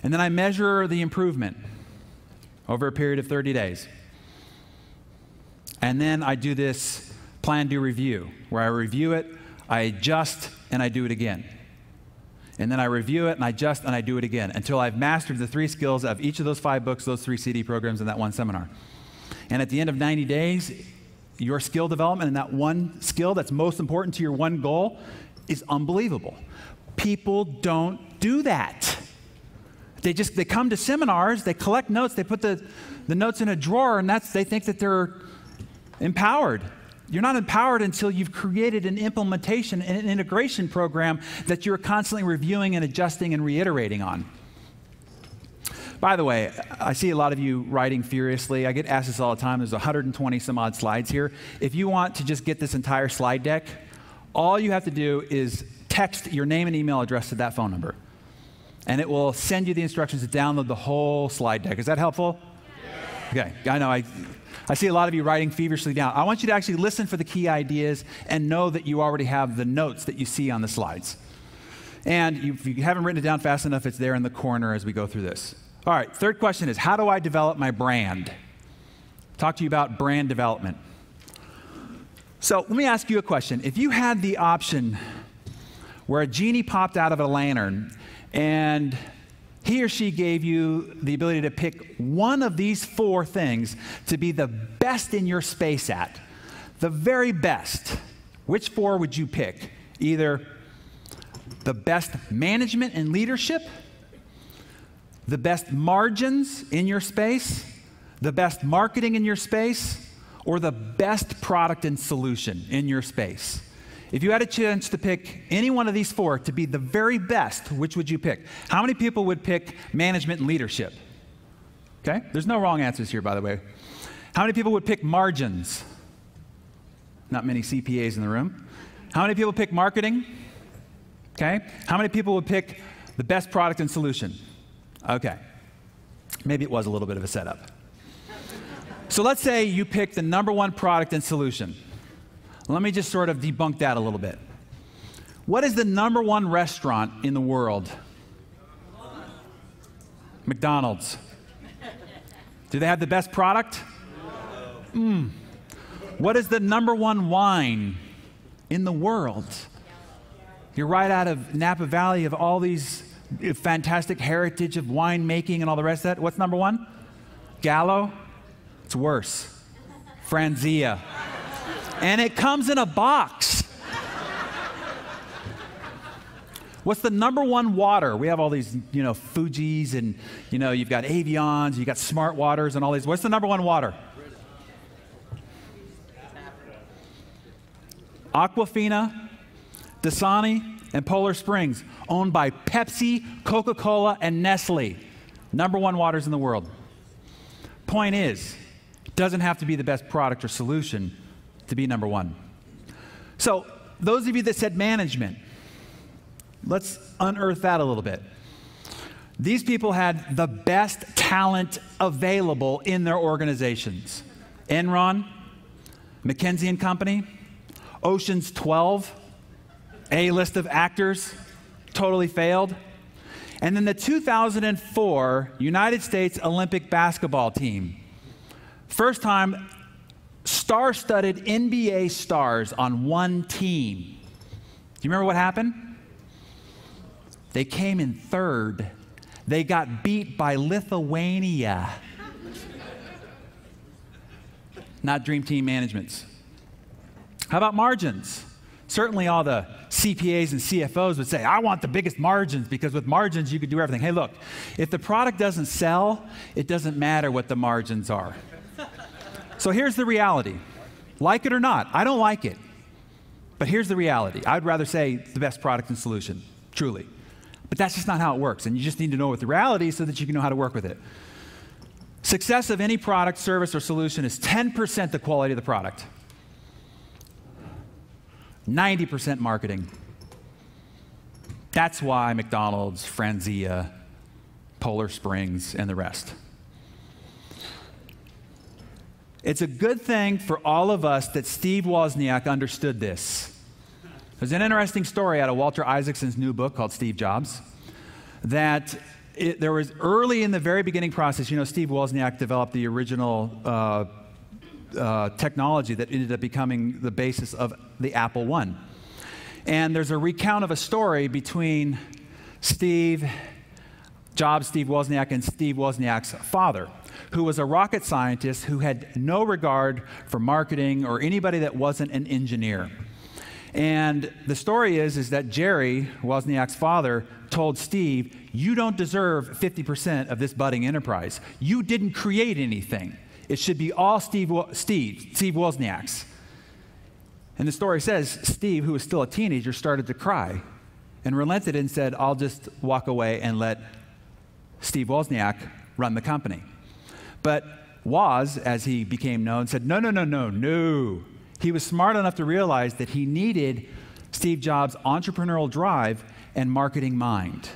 And then I measure the improvement over a period of 30 days. And then I do this plan, do, review, where I review it, I adjust, and I do it again. And then I review it and I adjust and I do it again until I've mastered the three skills of each of those five books, those three CD programs, and that one seminar. And at the end of 90 days, your skill development and that one skill that's most important to your one goal is unbelievable. People don't do that. They just they come to seminars, they collect notes, they put the, the notes in a drawer, and that's they think that they're empowered. You're not empowered until you've created an implementation and an integration program that you're constantly reviewing and adjusting and reiterating on. By the way, I see a lot of you writing furiously. I get asked this all the time. There's 120 some odd slides here. If you want to just get this entire slide deck, all you have to do is text your name and email address to that phone number. And it will send you the instructions to download the whole slide deck. Is that helpful? Okay, I know. I, I see a lot of you writing feverishly down. I want you to actually listen for the key ideas and know that you already have the notes that you see on the slides. And if you haven't written it down fast enough, it's there in the corner as we go through this. All right, third question is how do I develop my brand? Talk to you about brand development. So let me ask you a question. If you had the option where a genie popped out of a lantern and he or she gave you the ability to pick one of these four things to be the best in your space at, the very best, which four would you pick? Either the best management and leadership, the best margins in your space, the best marketing in your space, or the best product and solution in your space. If you had a chance to pick any one of these four to be the very best, which would you pick? How many people would pick management and leadership? Okay? There's no wrong answers here, by the way. How many people would pick margins? Not many CPAs in the room. How many people pick marketing? Okay. How many people would pick the best product and solution? Okay. Maybe it was a little bit of a setup. so let's say you pick the number one product and solution. Let me just sort of debunk that a little bit. What is the number one restaurant in the world? McDonald's. Do they have the best product? Mm. What is the number one wine in the world? You're right out of Napa Valley of all these fantastic heritage of winemaking and all the rest of that. What's number one? Gallo? It's worse. Franzia. And it comes in a box. What's the number one water? We have all these, you know, Fujis and, you know, you've got Evians, you've got Smart Waters and all these. What's the number one water? Aquafina, Dasani, and Poland Springs, owned by Pepsi, Coca Cola, and Nestle. Number one waters in the world. Point is, it doesn't have to be the best product or solution to be number one. So, those of you that said management, let's unearth that a little bit. These people had the best talent available in their organizations. Enron, McKinsey and Company, Ocean's 12, A list of actors, totally failed. And then the 2004 United States Olympic basketball team. First time star studded NBA stars on one team. Do you remember what happened? They came in third. They got beat by Lithuania. Not Dream Team Management's. How about margins? Certainly, all the CPAs and CFOs would say, I want the biggest margins because with margins you could do everything. Hey, look, if the product doesn't sell, it doesn't matter what the margins are. (laughs) so here's the reality like it or not, I don't like it. But here's the reality I'd rather say the best product and solution, truly. But that's just not how it works. And you just need to know what the reality is so that you can know how to work with it. Success of any product, service, or solution is 10% the quality of the product. 90% marketing. That's why McDonald's, Franzia, Poland Springs, and the rest. It's a good thing for all of us that Steve Wozniak understood this. There's an interesting story out of Walter Isaacson's new book called Steve Jobs that it, there was early in the very beginning process, you know, Steve Wozniak developed the original uh, uh, technology that ended up becoming the basis of the Apple One. And there's a recount of a story between Steve Jobs, Steve Wozniak, and Steve Wozniak's father, who was a rocket scientist who had no regard for marketing or anybody that wasn't an engineer. And the story is, is that Jerry, Wozniak's father, told Steve, You don't deserve 50% of this budding enterprise. You didn't create anything. It should be all Steve, Steve, Steve Wozniak's. And the story says Steve, who was still a teenager, started to cry and relented and said, I'll just walk away and let Steve Wozniak run the company. But Woz, as he became known, said, No, no, no, no, no. He was smart enough to realize that he needed Steve Jobs' entrepreneurial drive and marketing mind.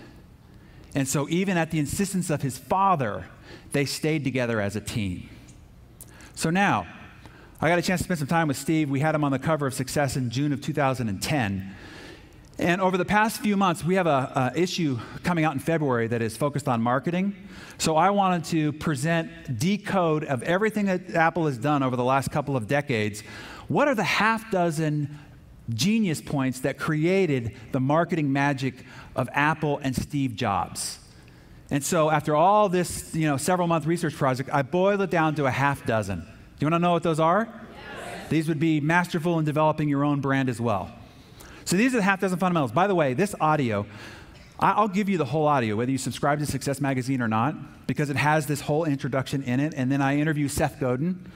And so, even at the insistence of his father, they stayed together as a team. So now, I got a chance to spend some time with Steve. We had him on the cover of Success in June of 2010. And over the past few months, we have a, a, issue coming out in February that is focused on marketing. So I wanted to present decode of everything that Apple has done over the last couple of decades. What are the half dozen genius points that created the marketing magic of Apple and Steve Jobs? And so after all this, you know, several month research project, I boiled it down to a half dozen. You want to know what those are? Yes. These would be masterful in developing your own brand as well. So these are the half dozen fundamentals. By the way, this audio, I'll give you the whole audio, whether you subscribe to Success Magazine or not, because it has this whole introduction in it. And then I interview Seth Godin,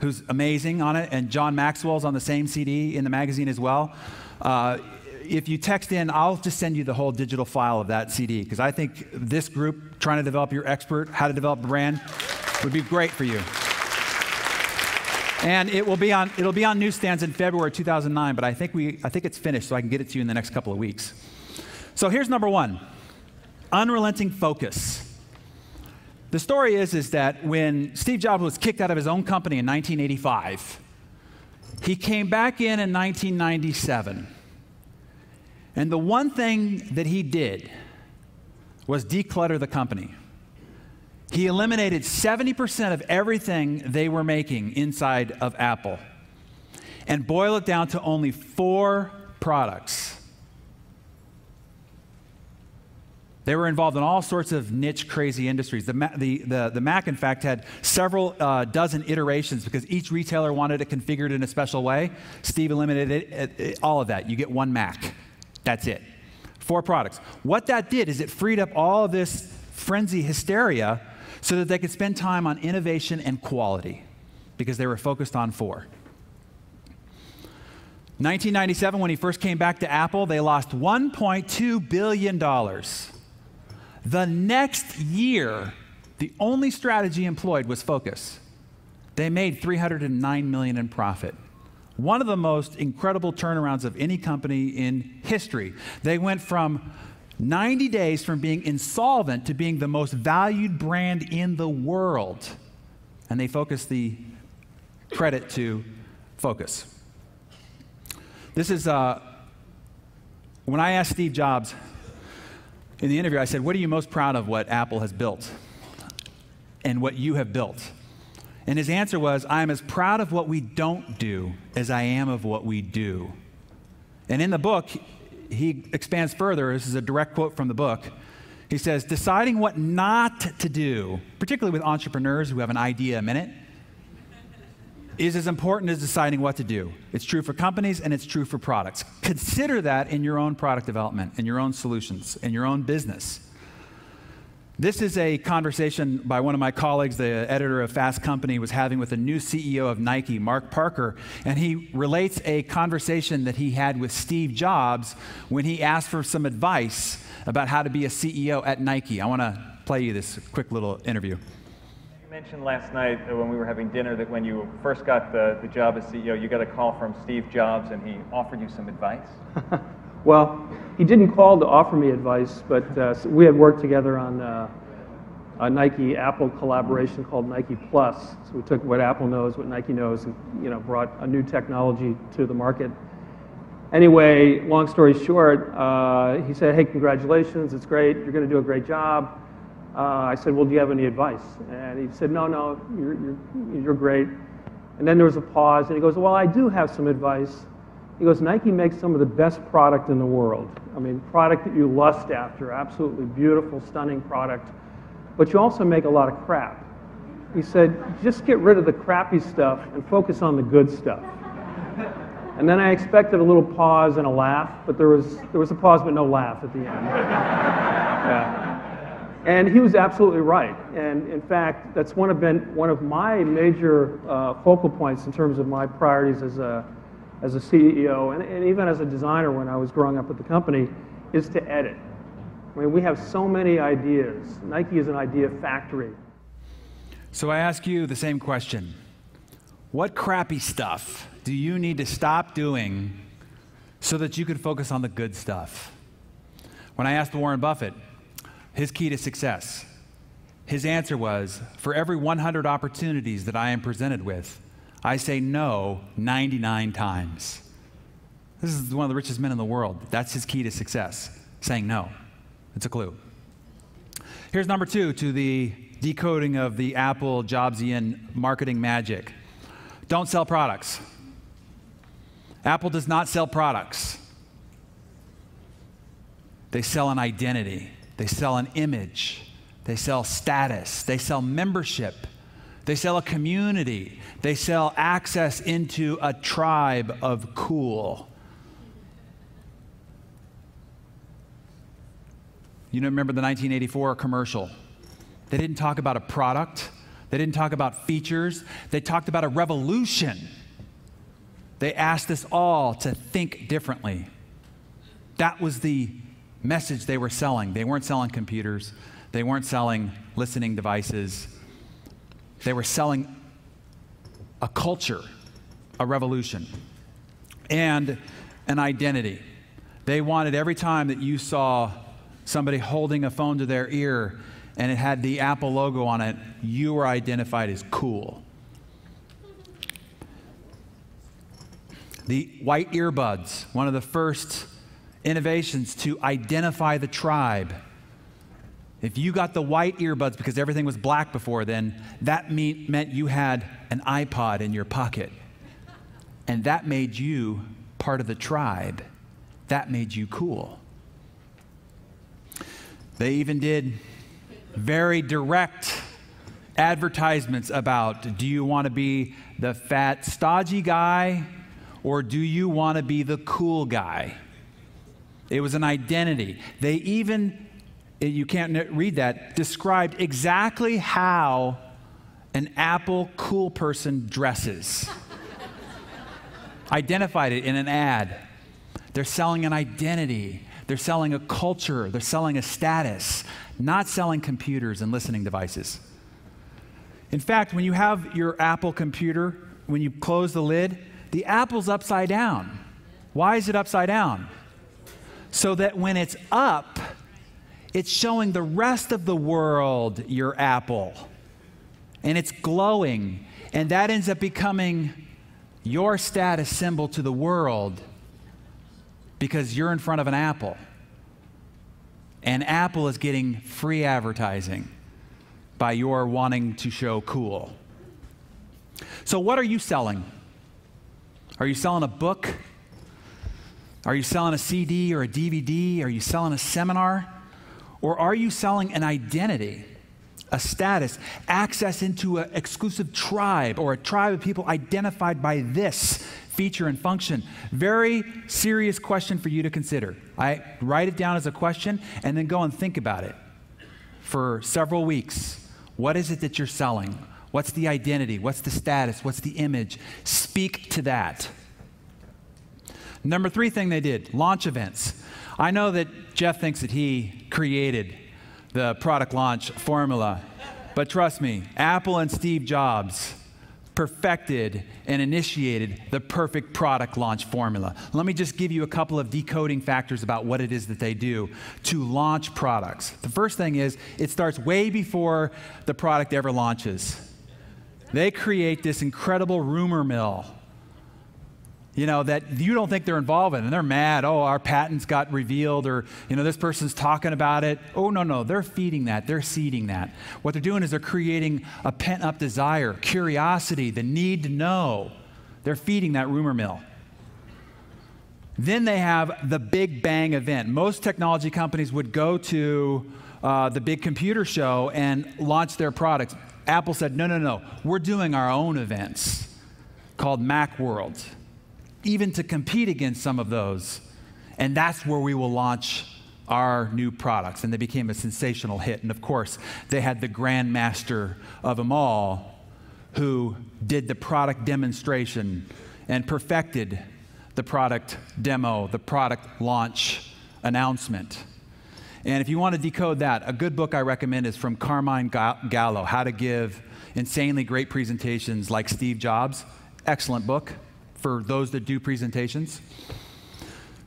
who's amazing on it, and John Maxwell's on the same CD in the magazine as well. Uh, if you text in, I'll just send you the whole digital file of that CD because I think this group trying to develop your expert, how to develop a brand, would be great for you. And it will be on it'll be on newsstands in February 2009, but I think we I think it's finished so I can get it to you in the next couple of weeks. So here's number 1. Unrelenting focus. The story is is that when Steve Jobs was kicked out of his own company in 1985, he came back in in 1997 and the one thing that he did was declutter the company. He eliminated 70% of everything they were making inside of Apple and boiled it down to only four products. They were involved in all sorts of niche, crazy industries. The, the, the, the Mac, in fact, had several uh, dozen iterations because each retailer wanted it configured in a special way. Steve eliminated it, it, all of that. You get one Mac. That's it. Four products. What that did is it freed up all of this frenzy hysteria so that they could spend time on innovation and quality because they were focused on four. 1997, when he first came back to Apple, they lost $1.2 billion. The next year, the only strategy employed was focus. They made 309 million in profit one of the most incredible turnarounds of any company in history. They went from 90 days from being insolvent to being the most valued brand in the world. And they focus the credit to focus. This is uh, when I asked Steve Jobs in the interview, I said, What are you most proud of what Apple has built and what you have built? And his answer was, I am as proud of what we don't do as I am of what we do. And in the book, he expands further. This is a direct quote from the book. He says, deciding what not to do, particularly with entrepreneurs who have an idea a minute, is as important as deciding what to do. It's true for companies and it's true for products. Consider that in your own product development, in your own solutions, in your own business. This is a conversation by one of my colleagues, the editor of Fast Company, was having with the new CEO of Nike, Mark Parker, and he relates a conversation that he had with Steve Jobs when he asked for some advice about how to be a CEO at Nike. I want to play you this quick little interview. You mentioned last night uh, when we were having dinner that when you first got the, the job as CEO, you got a call from Steve Jobs and he offered you some advice. (laughs) Well, he didn't call to offer me advice, but uh, we had worked together on uh, a Nike Apple collaboration called Nike Plus. So we took what Apple knows, what Nike knows, and you know brought a new technology to the market. Anyway, long story short, uh, he said, "Hey, congratulations! It's great. You're going to do a great job." Uh, I said, "Well, do you have any advice?" And he said, "No, no, you're, you're, you're great." And then there was a pause, and he goes, "Well, I do have some advice." He goes, Nike makes some of the best product in the world. I mean, product that you lust after, absolutely beautiful, stunning product. But you also make a lot of crap. He said, just get rid of the crappy stuff and focus on the good stuff. (laughs) And then I expected a little pause and a laugh, but there was, there was a pause but no laugh at the end. (laughs) yeah. And he was absolutely right. And in fact, that's one of, been, one of my major uh, focal points in terms of my priorities as a, as a CEO and, and even as a designer when I was growing up at the company is to edit. I mean, we have so many ideas. Nike is an idea factory. So I ask you the same question What crappy stuff do you need to stop doing so that you can focus on the good stuff? When I asked Warren Buffett his key to success, his answer was For every 100 opportunities that I am presented with, I say no 99 times. This is one of the richest men in the world. That's his key to success, saying no. It's a clue. Here's number two to the decoding of the Apple Jobsian marketing magic don't sell products. Apple does not sell products, they sell an identity, they sell an image, they sell status, they sell membership. They sell a community. They sell access into a tribe of cool. You know, remember the 1984 commercial? They didn't talk about a product, They didn't talk about features, they talked about a revolution. They asked us all to think differently. That was the message they were selling. They weren't selling computers, they weren't selling listening devices. They were selling a culture, a revolution, and an identity. They wanted every time that you saw somebody holding a phone to their ear and it had the Apple logo on it, you were identified as cool. The white earbuds, one of the first innovations to identify the tribe. If you got the white earbuds because everything was black before then, that mean, meant you had an iPod in your pocket. And that made you part of the tribe. That made you cool. They even did very direct advertisements about do you want to be the fat, stodgy guy or do you want to be the cool guy? It was an identity. They even, you can't read that, described exactly how an Apple cool person dresses. (laughs) Identified it in an ad. They're selling an identity. They're selling a culture. They're selling a status, not selling computers and listening devices. In fact, when you have your Apple computer, when you close the lid, the apple's upside down. Why is it upside down? so that when it's up, it's showing the rest of the world your apple. And it's glowing. And that ends up becoming your status symbol to the world because you're in front of an apple. And Apple is getting free advertising by your wanting to show cool. So, what are you selling? Are you selling a book? Are you selling a CD or a DVD? Are you selling a seminar? Or are you selling an identity, a status, access into an exclusive tribe or a tribe of people identified by this feature and function? Very serious question for you to consider. I write it down as a question and then go and think about it for several weeks. What is it that you're selling? What's the identity? What's the status? What's the image? Speak to that. Number three thing they did launch events. I know that Jeff thinks that he created the product launch formula, but trust me, Apple and Steve Jobs perfected and initiated the perfect product launch formula. Let me just give you a couple of decoding factors about what it is that they do to launch products. The first thing is it starts way before the product ever launches. They create this incredible rumor mill you know, that you don't think they're involved in, and they're mad. Oh, our patents got revealed, or, you know, this person's talking about it. Oh, no, no, they're feeding that, they're seeding that. What they're doing is they're creating a pent up desire, curiosity, the need to know. They're feeding that rumor mill. Then they have the Big Bang event. Most technology companies would go to uh, the big computer show and launch their products. Apple said, no, no, no, we're doing our own events called Macworld even to compete against some of those. And that's where we will launch our new products. And they became a sensational hit. And of course, they had the grandmaster of them all who did the product demonstration and perfected the product demo, the product launch announcement. And if you want to decode that, a good book I recommend is from Carmine Gallo, How to Give Insanely Great Presentations Like Steve Jobs. Excellent book for those that do presentations.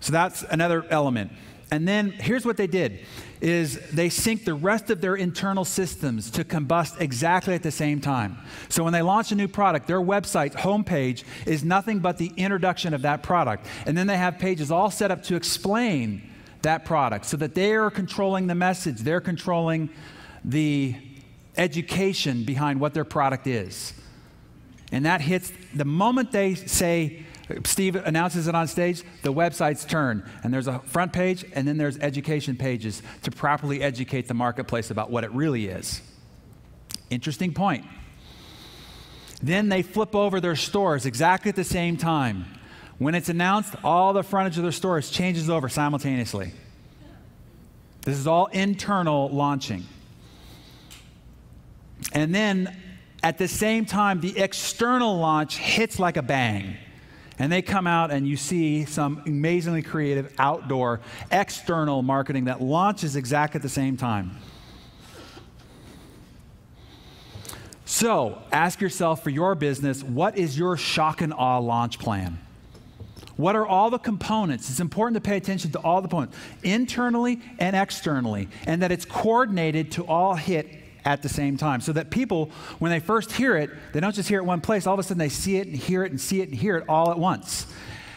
So that's another element. And then here's what they did is they sync the rest of their internal systems to combust exactly at the same time. So when they launch a new product, their website homepage is nothing but the introduction of that product. And then they have pages all set up to explain that product so that they are controlling the message, they're controlling the education behind what their product is. And that hits the moment they say, Steve announces it on stage, the websites turn, and there's a front page, and then there's education pages to properly educate the marketplace about what it really is. Interesting point. Then they flip over their stores exactly at the same time. When it's announced, all the frontage of their stores changes over simultaneously. This is all internal launching. And then At the same time, the external launch hits like a bang. And they come out, and you see some amazingly creative outdoor external marketing that launches exactly at the same time. So, ask yourself for your business what is your shock and awe launch plan? What are all the components? It's important to pay attention to all the components, internally and externally, and that it's coordinated to all hit at the same time. So that people, when they first hear it, they don't just hear it one place, all of a sudden they see it and hear it and see it and hear it all at once.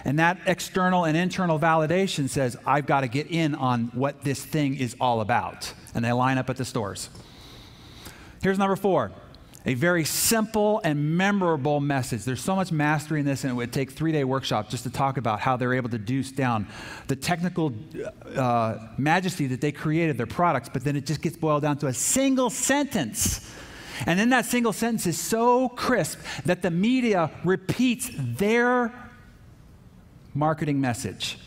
And that external and internal validation says, I've got to get in on what this thing is all about. And they line up at the stores. Here's number four a very simple and memorable message. There's so much mastery in this, and it would take three day workshop just to talk about how they're able to deuce down the technical uh, majesty that they created their products, but then it just gets boiled down to a single sentence. And then that single sentence is so crisp that the media repeats their marketing message.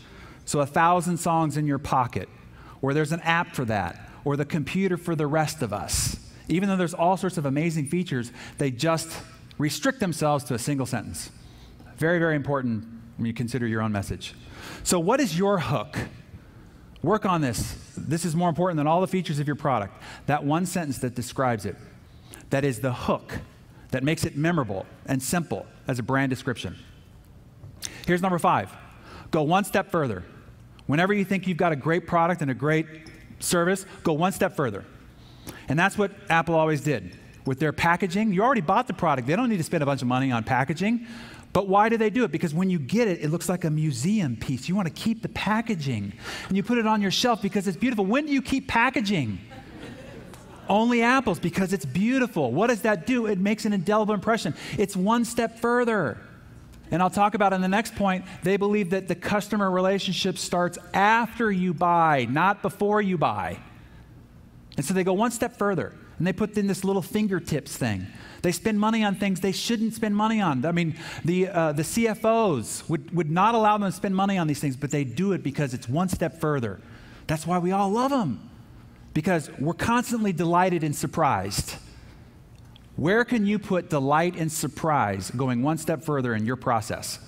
So, a thousand songs in your pocket, or there's an app for that, or the computer for the rest of us. Even though there's all sorts of amazing features, they just restrict themselves to a single sentence. Very, very important when you consider your own message. So, what is your hook? Work on this. This is more important than all the features of your product. That one sentence that describes it, that is the hook that makes it memorable and simple as a brand description. Here's number five go one step further. Whenever you think you've got a great product and a great service, go one step further. And that's what Apple always did with their packaging. You already bought the product, they don't need to spend a bunch of money on packaging. But why do they do it? Because when you get it, it looks like a museum piece. You want to keep the packaging and you put it on your shelf because it's beautiful. When do you keep packaging? Only apples because it's beautiful. What does that do? It makes an indelible impression. It's one step further. And I'll talk about in the next point, they believe that the customer relationship starts after you buy, not before you buy. And so they go one step further and they put in this little fingertips thing. They spend money on things they shouldn't spend money on. I mean, the, uh, the CFOs would, would not allow them to spend money on these things, but they do it because it's one step further. That's why we all love them, because we're constantly delighted and surprised. Where can you put delight and surprise going one step further in your process?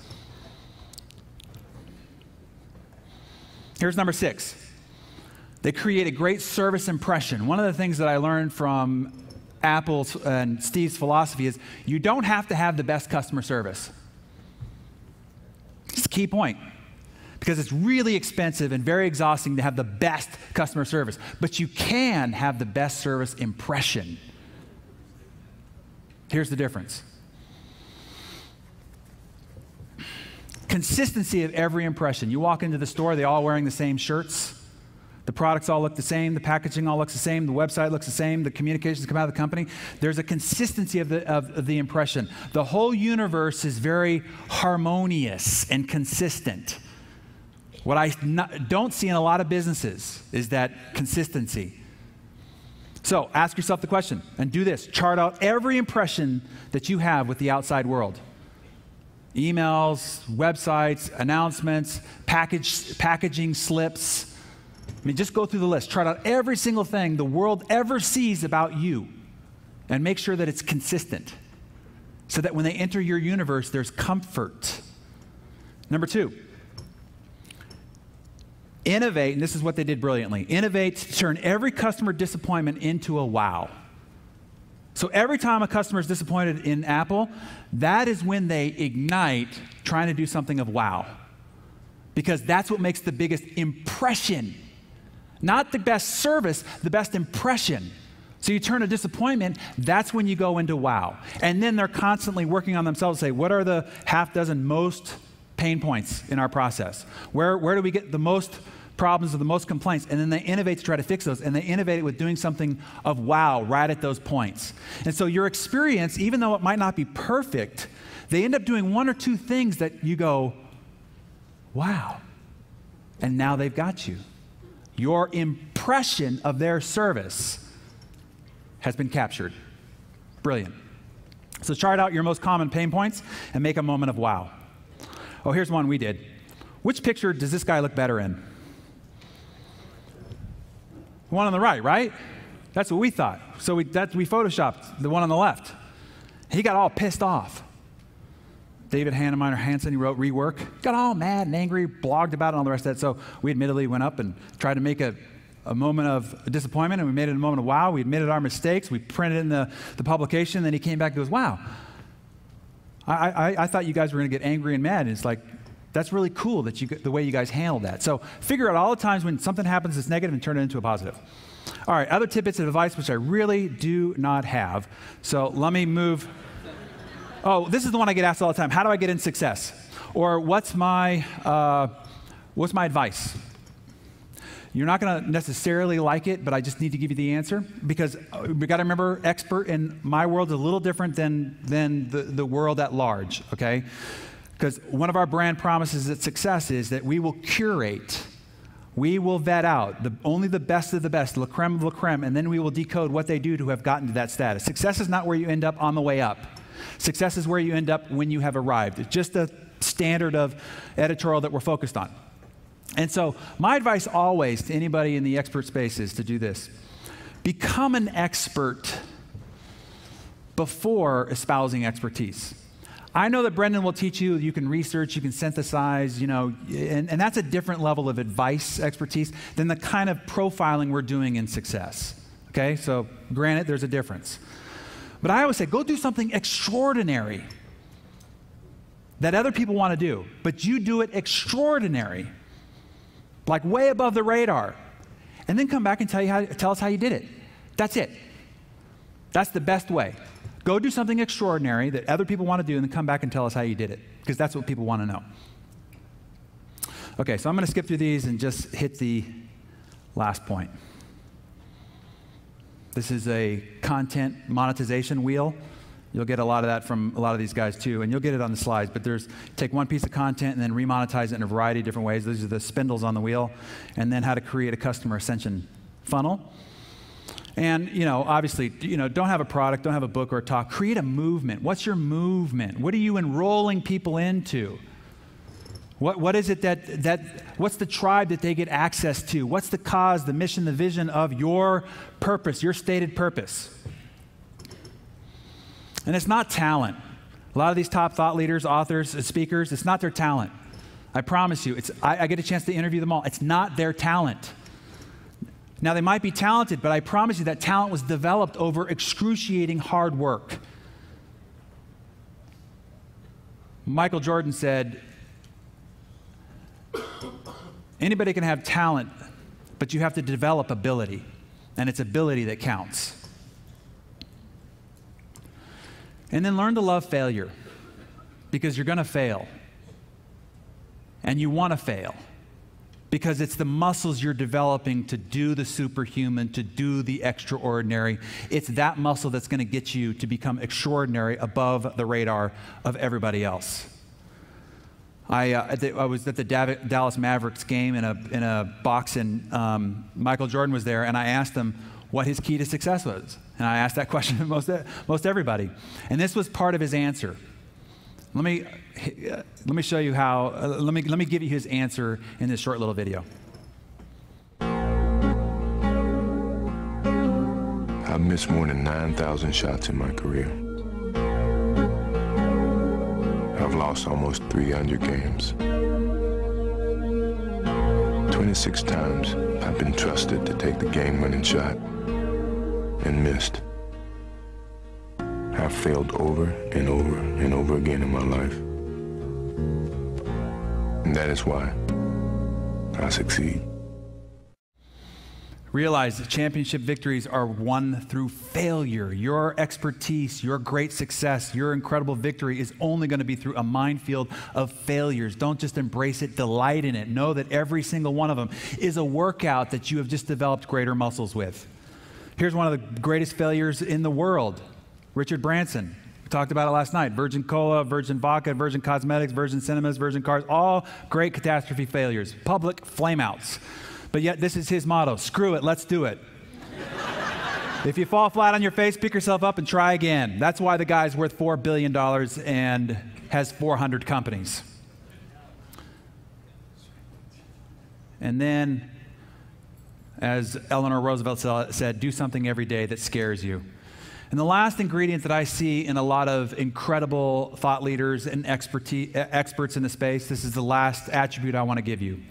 Here's number six they create a great service impression. One of the things that I learned from Apple's and Steve's philosophy is you don't have to have the best customer service. It's a key point because it's really expensive and very exhausting to have the best customer service, but you can have the best service impression. Here's the difference consistency of every impression. You walk into the store, they're all wearing the same shirts. The products all look the same, the packaging all looks the same, the website looks the same, the communications come out of the company. There's a consistency of the, of, of the impression. The whole universe is very harmonious and consistent. What I not, don't see in a lot of businesses is that consistency. So ask yourself the question and do this chart out every impression that you have with the outside world emails, websites, announcements, package, packaging slips I mean, just go through the list. Chart out every single thing the world ever sees about you and make sure that it's consistent so that when they enter your universe, there's comfort. Number two, innovate, and this is what they did brilliantly innovate to turn every customer disappointment into a wow. So every time a customer is disappointed in Apple, that is when they ignite trying to do something of wow. Because that's what makes the biggest impression not the best service, the best impression. So you turn a disappointment, that's when you go into wow. And then they're constantly working on themselves to say, what are the half dozen most pain points in our process? Where, where do we get the most problems or the most complaints? And then they innovate to try to fix those. And they innovate with doing something of wow right at those points. And so your experience, even though it might not be perfect, they end up doing one or two things that you go, wow. And now they've got you your impression of their service has been captured. Brilliant. So chart out your most common pain points and make a moment of wow. Oh, here's one we did. Which picture does this guy look better in? The one on the right, right? That's what we thought. So we, that, we photoshopped the one on the left. He got all pissed off. David Heinemeier Hansson, he wrote Rework, got all mad and angry, blogged about it and all the rest of that. So we admittedly went up and tried to make a, a moment of disappointment and we made it a moment of wow. We admitted our mistakes. We printed in the, the publication. Then he came back and goes, wow, I, I, I thought you guys were going to get angry and mad. And it's like, that's really cool that you, the way you guys handled that. So figure out all the times when something happens that's negative and turn it into a positive. All right, other tidbits of advice which I really do not have. So let me move. Oh, this is the one I get asked all the time. How do I get in success? Or what's my uh, what's my advice? You're not going to necessarily like it, but I just need to give you the answer because uh, we got to remember, expert in my world is a little different than than the, the world at large. Okay, because one of our brand promises at success is that we will curate we will vet out the, only the best of the best, la creme of la creme, and then we will decode what they do to have gotten to that status. Success is not where you end up on the way up. Success is where you end up when you have arrived. It's just a standard of editorial that we're focused on. And so, my advice always to anybody in the expert space is to do this become an expert before espousing expertise. I know that Brendon will teach you, you can research, you can synthesize, you know, and, and that's a different level of advice expertise than the kind of profiling we're doing in success. Okay, so granted, there's a difference. But I always say, go do something extraordinary that other people want to do, but you do it extraordinary, like way above the radar, and then come back and tell, you how, tell us how you did it. That's it. That's the best way. Go do something extraordinary that other people want to do and then come back and tell us how you did it, because that's what people want to know. Okay, so I'm going to skip through these and just hit the last point. This is a content monetization wheel. You'll get a lot of that from a lot of these guys too, and you'll get it on the slides. But there's take one piece of content and then remonetize it in a variety of different ways. These are the spindles on the wheel, and then how to create a customer ascension funnel. And, you know, obviously, you know, don't have a product, don't have a book or a talk. Create a movement. What's your movement? What are you enrolling people into? What, what is it that, that, what's the tribe that they get access to? What's the cause, the mission, the vision of your purpose, your stated purpose? And it's not talent. A lot of these top thought leaders, authors, speakers, it's not their talent. I promise you, it's, I, I get a chance to interview them all. It's not their talent. Now, they might be talented, but I promise you that talent was developed over excruciating hard work. Michael Jordan said, Anybody can have talent, but you have to develop ability, and it's ability that counts. And then learn to love failure because you're going to fail, and you want to fail because it's the muscles you're developing to do the superhuman, to do the extraordinary. It's that muscle that's going to get you to become extraordinary above the radar of everybody else. I, uh, the, I was at the Dav- Dallas Mavericks game in a, in a box, and um, Michael Jordan was there, and I asked him what his key to success was. And I asked that (laughs) question to most, most everybody. And this was part of his answer. Let me, let me show you how, uh, let, me, let me give you his answer in this short little video. I've missed more than 9,000 shots in my career. I've lost almost 300 games. 26 times I've been trusted to take the game-winning shot and missed. I've failed over and over and over again in my life. And that is why I succeed. Realize that championship victories are won through failure. Your expertise, your great success, your incredible victory is only going to be through a minefield of failures. Don't just embrace it, delight in it. Know that every single one of them is a workout that you have just developed greater muscles with. Here's one of the greatest failures in the world Richard Branson. We talked about it last night. Virgin Cola, Virgin Vodka, Virgin Cosmetics, Virgin Cinemas, Virgin Cars, all great catastrophe failures, public flameouts. But yet, this is his motto screw it, let's do it. if you fall flat on your face, pick yourself up and try again. That's why the guy's worth $4 billion and has 400 companies. And then, as Eleanor Roosevelt said, do something every day that scares you. And the last ingredient that I see in a lot of incredible thought leaders and experts in the space, this is the last attribute I want to give you.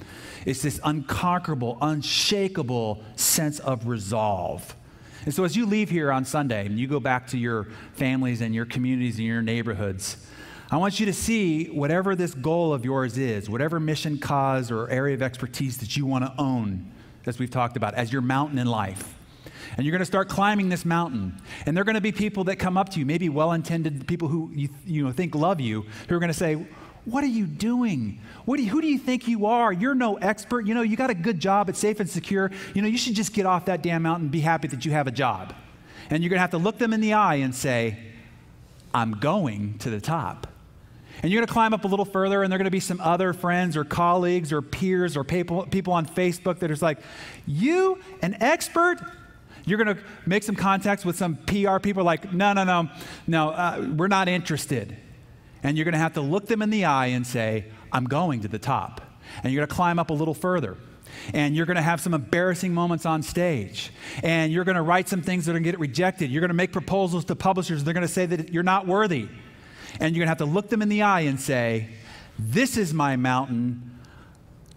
It's this unconquerable, unshakable sense of resolve. And so as you leave here on Sunday and you go back to your families and your communities and your neighborhoods, I want you to see whatever this goal of yours is, whatever mission, cause, or area of expertise that you want to own, as we've talked about, as your mountain in life and you're going to start climbing this mountain. And there are going to be people that come up to you, maybe well intended people who you, you know, think love you, who are going to say, What are you doing? What do you, who do you think you are? You're no expert. You know, you got a good job, it's safe and secure. You know, you should just get off that damn mountain and be happy that you have a job. And you're going to have to look them in the eye and say, I'm going to the top. And you're going to climb up a little further, and there are going to be some other friends or colleagues or peers or people, people on Facebook that are like, You, an expert? You're going to make some contacts with some PR people like, no, no, no, no, uh, we're not interested. And you're going to have to look them in the eye and say, I'm going to the top. And you're going to climb up a little further. And you're going to have some embarrassing moments on stage. And you're going to write some things that are going to get rejected. You're going to make proposals to publishers. They're going to say that you're not worthy. And you're going to have to look them in the eye and say, This is my mountain.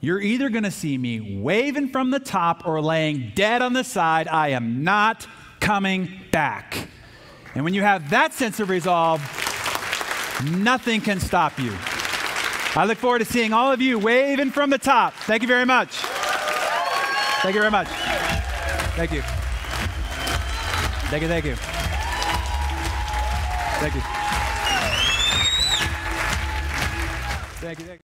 You're either going to see me waving from the top or laying dead on the side. I am not coming back. And when you have that sense of resolve, nothing can stop you. I look forward to seeing all of you waving from the top. Thank you very much. Thank you very much. Thank you. Thank you, thank you. Thank you. Thank you. Thank you.